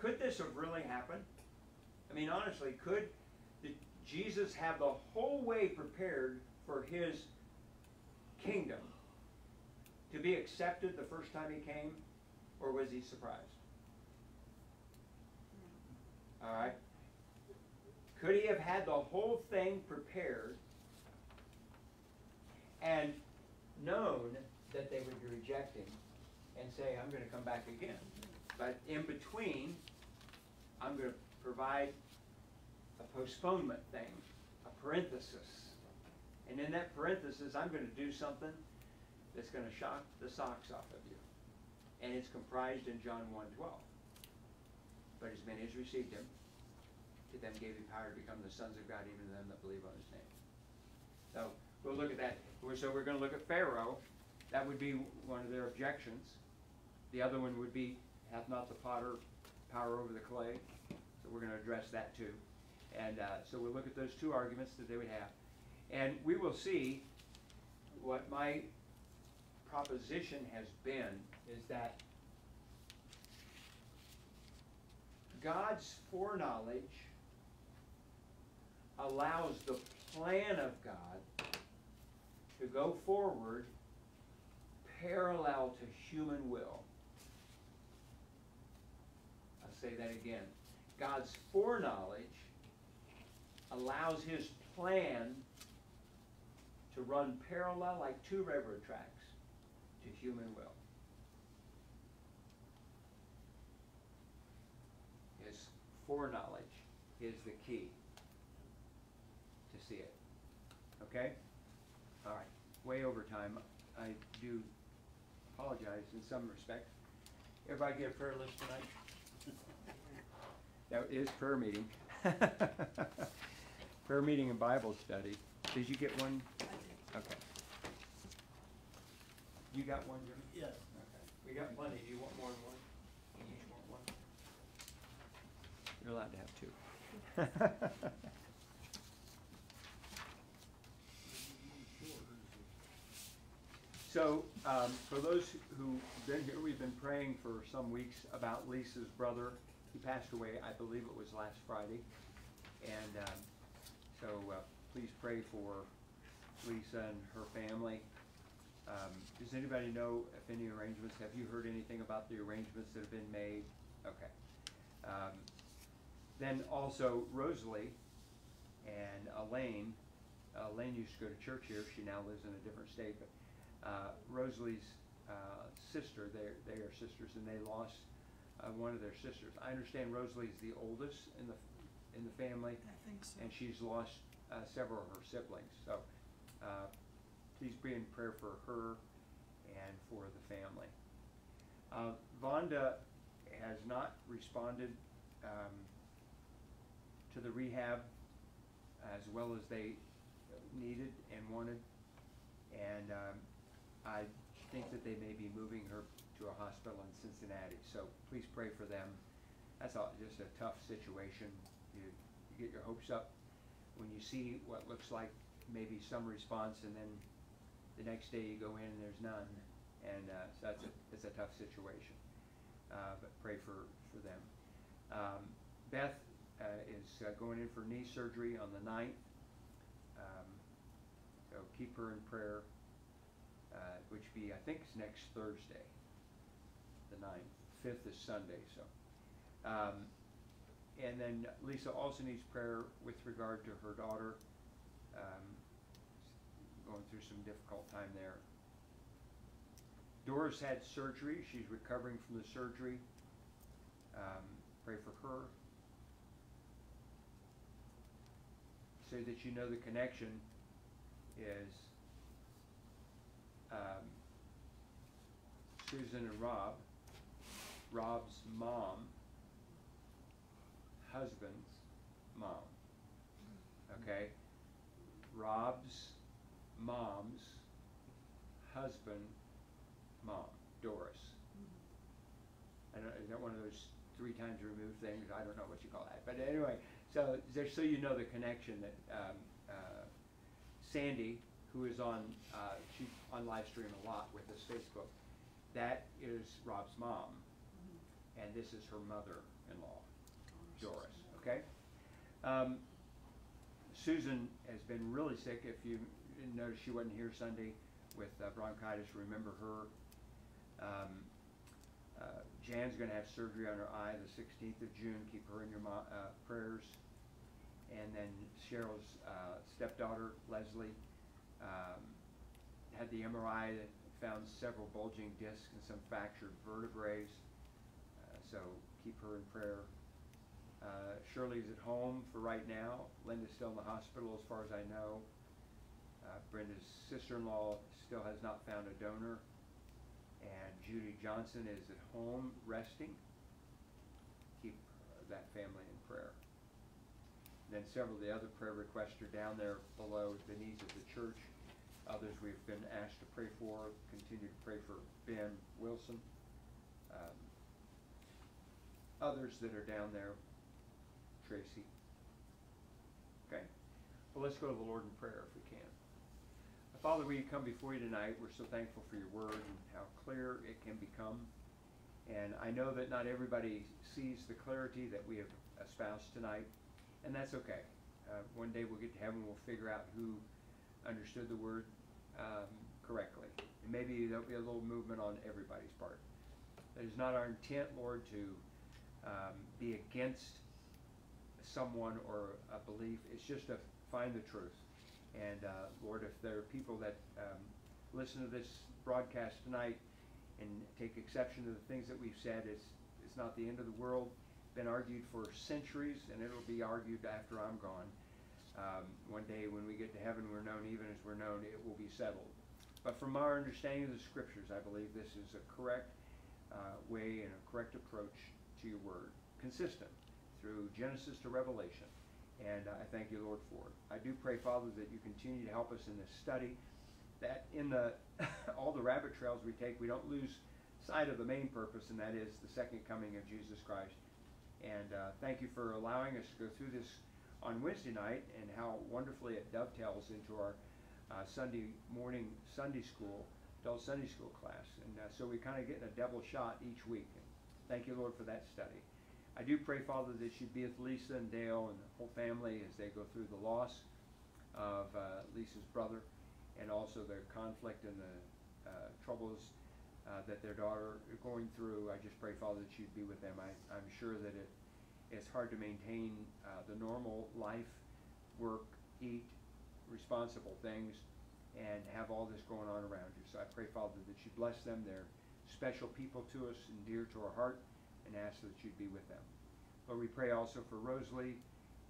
[SPEAKER 6] could this have really happened? I mean, honestly, could Jesus have the whole way prepared for his kingdom to be accepted the first time he came, or was he surprised? All right. Could he have had the whole thing prepared and known that they would reject him and say, I'm going to come back again? But in between, I'm going to provide a postponement thing, a parenthesis. And in that parenthesis, I'm going to do something that's going to shock the socks off of you. And it's comprised in John 1.12. But as many as received him, to them gave he power to become the sons of God, even to them that believe on his name. So we'll look at that. So we're going to look at Pharaoh. That would be one of their objections. The other one would be, hath not the potter power over the clay? So we're going to address that too. And uh, so we'll look at those two arguments that they would have. And we will see what my proposition has been is that God's foreknowledge allows the plan of God to go forward parallel to human will. I'll say that again. God's foreknowledge allows his plan to run parallel like two railroad tracks to human will. His foreknowledge is the key to see it. Okay? All right. Way over time. I do apologize in some respect. Everybody get a prayer list tonight? That is prayer meeting. prayer meeting and Bible study. Did you get one? Okay. You got one, Jimmy?
[SPEAKER 1] Yes.
[SPEAKER 6] Okay. We got plenty. Do you want more than one? You each want one? You're allowed to have two. So, um, for those who've been here, we've been praying for some weeks about Lisa's brother. He passed away, I believe it was last Friday. And, um, so, uh, please pray for Lisa and her family. Um, does anybody know if any arrangements, have you heard anything about the arrangements that have been made? Okay. Um, then also Rosalie and Elaine, uh, Elaine used to go to church here, she now lives in a different state, but, uh, Rosalie's, uh, sister, they are sisters, and they lost, uh, one of their sisters. I understand Rosalie's the oldest in the, in the family,
[SPEAKER 5] I think so.
[SPEAKER 6] and she's lost uh, several of her siblings. So uh, please be in prayer for her and for the family. Uh, Vonda has not responded um, to the rehab as well as they needed and wanted. And um, I think that they may be moving her to a hospital in Cincinnati, so please pray for them. That's all, just a tough situation. You, you get your hopes up when you see what looks like maybe some response and then the next day you go in and there's none. And uh, so that's a, it's a tough situation. Uh, but pray for, for them. Um, Beth uh, is uh, going in for knee surgery on the 9th. Um, so keep her in prayer, uh, which be, I think, is next Thursday, the 9th. 5th is Sunday, so. Um, and then Lisa also needs prayer with regard to her daughter, um, going through some difficult time there. Doris had surgery. She's recovering from the surgery. Um, pray for her. So that you know the connection is um, Susan and Rob, Rob's mom, husband's mom. Okay? Rob's mom's husband, mom, Doris. I don't, is that one of those three times removed things? I don't know what you call that. But anyway, so just so you know the connection that um, uh, Sandy, who is on, uh, she's on live stream a lot with us Facebook, that is Rob's mom. And this is her mother-in-law, Doris, okay? Um, Susan has been really sick. If you didn't notice, she wasn't here Sunday with uh, bronchitis. Remember her. Um, uh, Jan's going to have surgery on her eye the 16th of June. Keep her in your uh, prayers. And then Cheryl's uh, stepdaughter, Leslie, um, had the MRI that found several bulging discs and some fractured vertebrae. Uh, so keep her in prayer. Uh, Shirley's at home for right now. Linda's still in the hospital as far as I know. Uh, Brenda's sister-in-law still has not found a donor. And Judy Johnson is at home resting. Keep uh, that family in prayer. Then several of the other prayer requests are down there below the needs of the church. Others we've been asked to pray for. Continue to pray for Ben Wilson. Um, others that are down there, Tracy. Okay. Well, let's go to the Lord in prayer if we can. Father, we come before you tonight. We're so thankful for your word and how clear it can become. And I know that not everybody sees the clarity that we have espoused tonight, and that's okay. Uh, one day we'll get to heaven, we'll figure out who understood the word um, correctly. And maybe there'll be a little movement on everybody's part. It is not our intent, Lord, to um, be against someone or a belief. It's just to find the truth. And uh, Lord, if there are people that um, listen to this broadcast tonight and take exception to the things that we've said, it's, it's not the end of the world. Been argued for centuries, and it'll be argued after I'm gone. Um, one day when we get to heaven, we're known even as we're known, it will be settled. But from our understanding of the scriptures, I believe this is a correct uh, way and a correct approach to your word, consistent through Genesis to Revelation. And uh, I thank you, Lord, for it. I do pray, Father, that you continue to help us in this study, that in the all the rabbit trails we take, we don't lose sight of the main purpose, and that is the second coming of Jesus Christ. And uh, thank you for allowing us to go through this on Wednesday night, and how wonderfully it dovetails into our uh, Sunday morning Sunday school, adult Sunday school class. And uh, so we kind of get a double shot each week. And thank you, Lord, for that study. I do pray, Father, that you'd be with Lisa and Dale and the whole family as they go through the loss of uh, Lisa's brother and also the conflict and the uh, troubles uh, that their daughter is going through. I just pray, Father, that you'd be with them. I, I'm sure that it, it's hard to maintain uh, the normal life, work, eat, responsible things, and have all this going on around you. So I pray, Father, that you bless them. They're special people to us and dear to our heart and ask that you'd be with them. Lord, we pray also for Rosalie,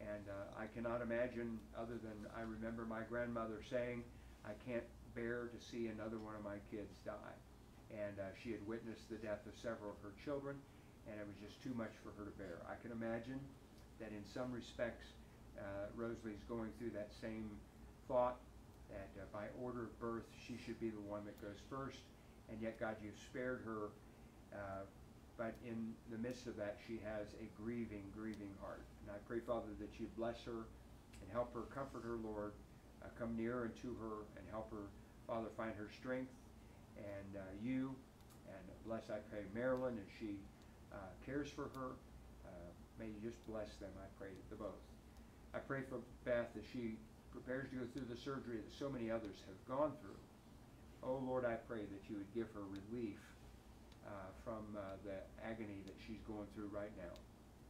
[SPEAKER 6] and uh, I cannot imagine, other than I remember my grandmother saying I can't bear to see another one of my kids die. And uh, she had witnessed the death of several of her children, and it was just too much for her to bear. I can imagine that in some respects, uh, Rosalie's going through that same thought that uh, by order of birth, she should be the one that goes first, and yet, God, you've spared her. But in the midst of that, she has a grieving, grieving heart. And I pray, Father, that you bless her and help her, comfort her, Lord. Uh, come near unto her and help her, Father, find her strength and uh, you. And bless, I pray, Marilyn as she uh, cares for her. Uh, may you just bless them, I pray, the both. I pray for Beth as she prepares to go through the surgery that so many others have gone through. Oh, Lord, I pray that you would give her relief uh, from uh, the agony that she's going through right now.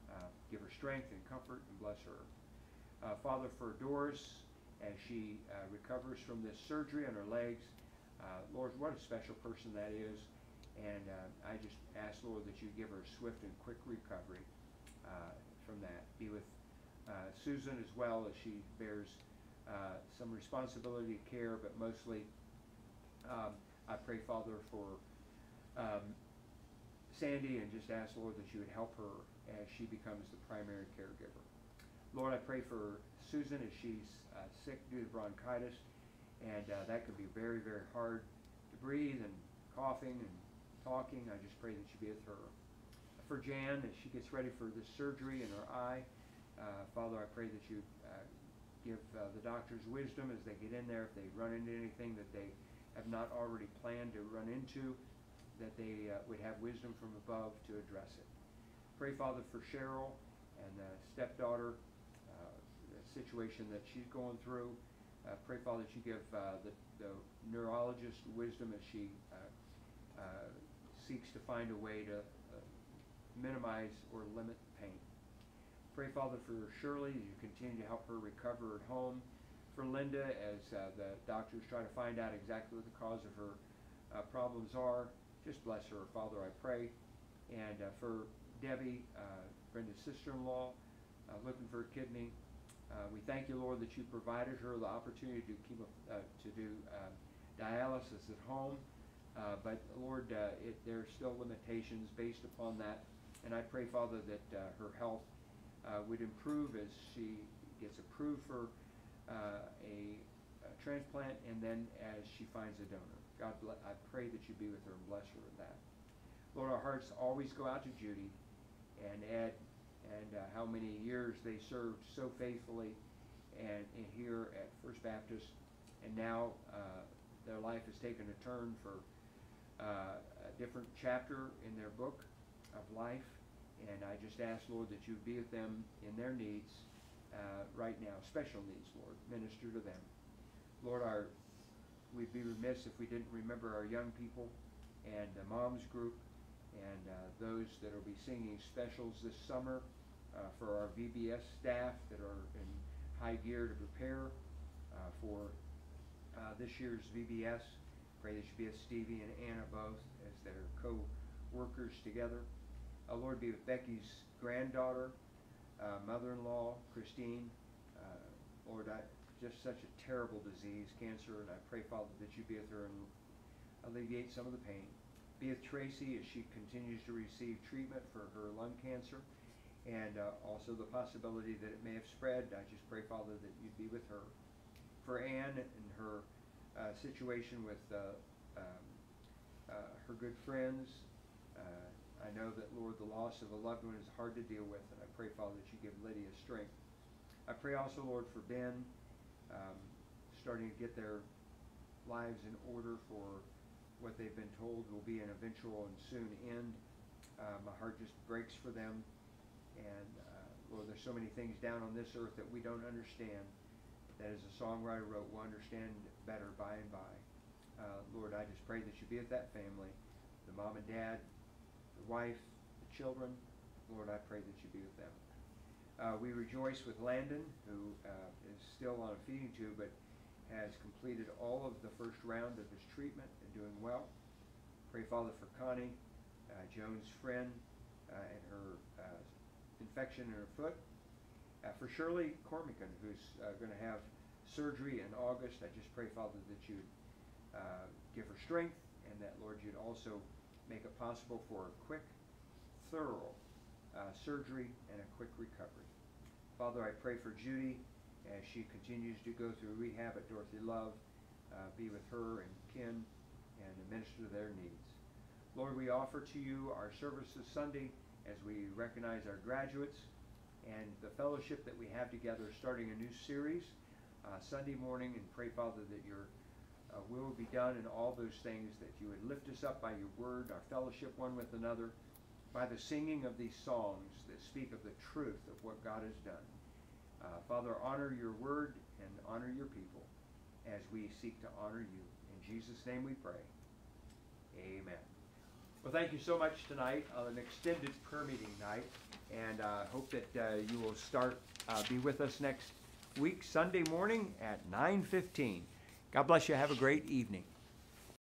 [SPEAKER 6] Uh, give her strength and comfort and bless her. Uh, Father, for Doris, as she uh, recovers from this surgery on her legs, uh, Lord, what a special person that is. And I just ask, Lord, that you give her a swift and quick recovery from that. Be with Susan as well as she bears some responsibility to care, but mostly um, I pray, Father, for um, Sandy and just ask, Lord, that you would help her as she becomes the primary caregiver. Lord, I pray for Susan as she's uh, sick due to bronchitis, and uh, that can be very, very hard to breathe and coughing and talking. I just pray that you be with her. For Jan, as she gets ready for this surgery in her eye, uh, Father, I pray that you uh, give uh, the doctors wisdom as they get in there. If they run into anything that they have not already planned to run into, that they uh, would have wisdom from above to address it. Pray, Father, for Cheryl and the stepdaughter, uh, the situation that she's going through. Uh, pray, Father, that you give uh, the, the neurologist wisdom as she uh, uh, seeks to find a way to minimize or limit pain. Pray, Father, for Shirley as you continue to help her recover at home. For Linda, as the doctors try to find out exactly what the cause of her problems are just bless her, Father, I pray. And uh, for Debbie, uh, Brenda's sister-in-law, uh, looking for a kidney, uh, we thank you, Lord, that you provided her the opportunity to keep a, uh, to do um, dialysis at home. Uh, but Lord, it, there are still limitations based upon that. And I pray, Father, that her health would improve as she gets approved for a, a transplant and then as she finds a donor. God, I pray that you be with her and bless her with that. Lord, our hearts always go out to Judy and Ed and uh, how many years they served so faithfully and, and here at First Baptist. And now uh, their life has taken a turn for uh, a different chapter in their book of life. And I just ask, Lord, that you be with them in their needs uh, right now, special needs, Lord. Minister to them. Lord, our we'd be remiss if we didn't remember our young people and the moms group and uh, those that will be singing specials this summer uh, for our VBS staff that are in high gear to prepare uh, for uh, this year's VBS. Pray that you be with Stevie and Anna both as their co-workers together. Uh, Lord be with Becky's granddaughter, uh, mother-in-law, Christine. Lord, I, just such a terrible disease, cancer, and I pray, Father, that you be with her and alleviate some of the pain. Be with Tracy as she continues to receive treatment for her lung cancer and uh, also the possibility that it may have spread. I just pray, Father, that you'd be with her. For Anne and her uh, situation with uh, um, uh, her good friends, uh, I know that, Lord, the loss of a loved one is hard to deal with, and I pray, Father, that you give Lydia strength. I pray also, Lord, for Ben um, starting to get their lives in order for what they've been told will be an eventual and soon end. Uh, my heart just breaks for them. And uh, Lord, there's so many things down on this earth that we don't understand. That as a songwriter wrote, we'll understand better by and by. Uh, Lord, I just pray that you be with that family, the mom and dad, the wife, the children. Lord, I pray that you be with them. Uh, we rejoice with Landon, who uh, is still on a feeding tube, but has completed all of the first round of his treatment and doing well. Pray, Father, for Connie, uh, Joan's friend, uh, and her uh, infection in her foot. Uh, for Shirley Cormican, who's going to have surgery in August. I just pray, Father, that you'd give her strength and that, Lord, you'd also make it possible for a quick, thorough surgery and a quick recovery. Father, I pray for Judy as she continues to go through rehab at Dorothy Love. Uh, be with her and Ken and minister to their needs. Lord, we offer to you our service this Sunday as we recognize our graduates and the fellowship that we have together, starting a new series uh, Sunday morning, and pray, Father, that your uh, will be done in all those things, that you would lift us up by your word, our fellowship one with another, by the singing of these songs that speak of the truth of what God has done. Uh, Father, honor your word and honor your people as we seek to honor you. In Jesus' name we pray. Amen. Well, thank you so much tonight on an extended prayer meeting night, and uh, hope that uh, you will start uh, be with us next week, Sunday morning at 9:15. God bless you. Have a great evening.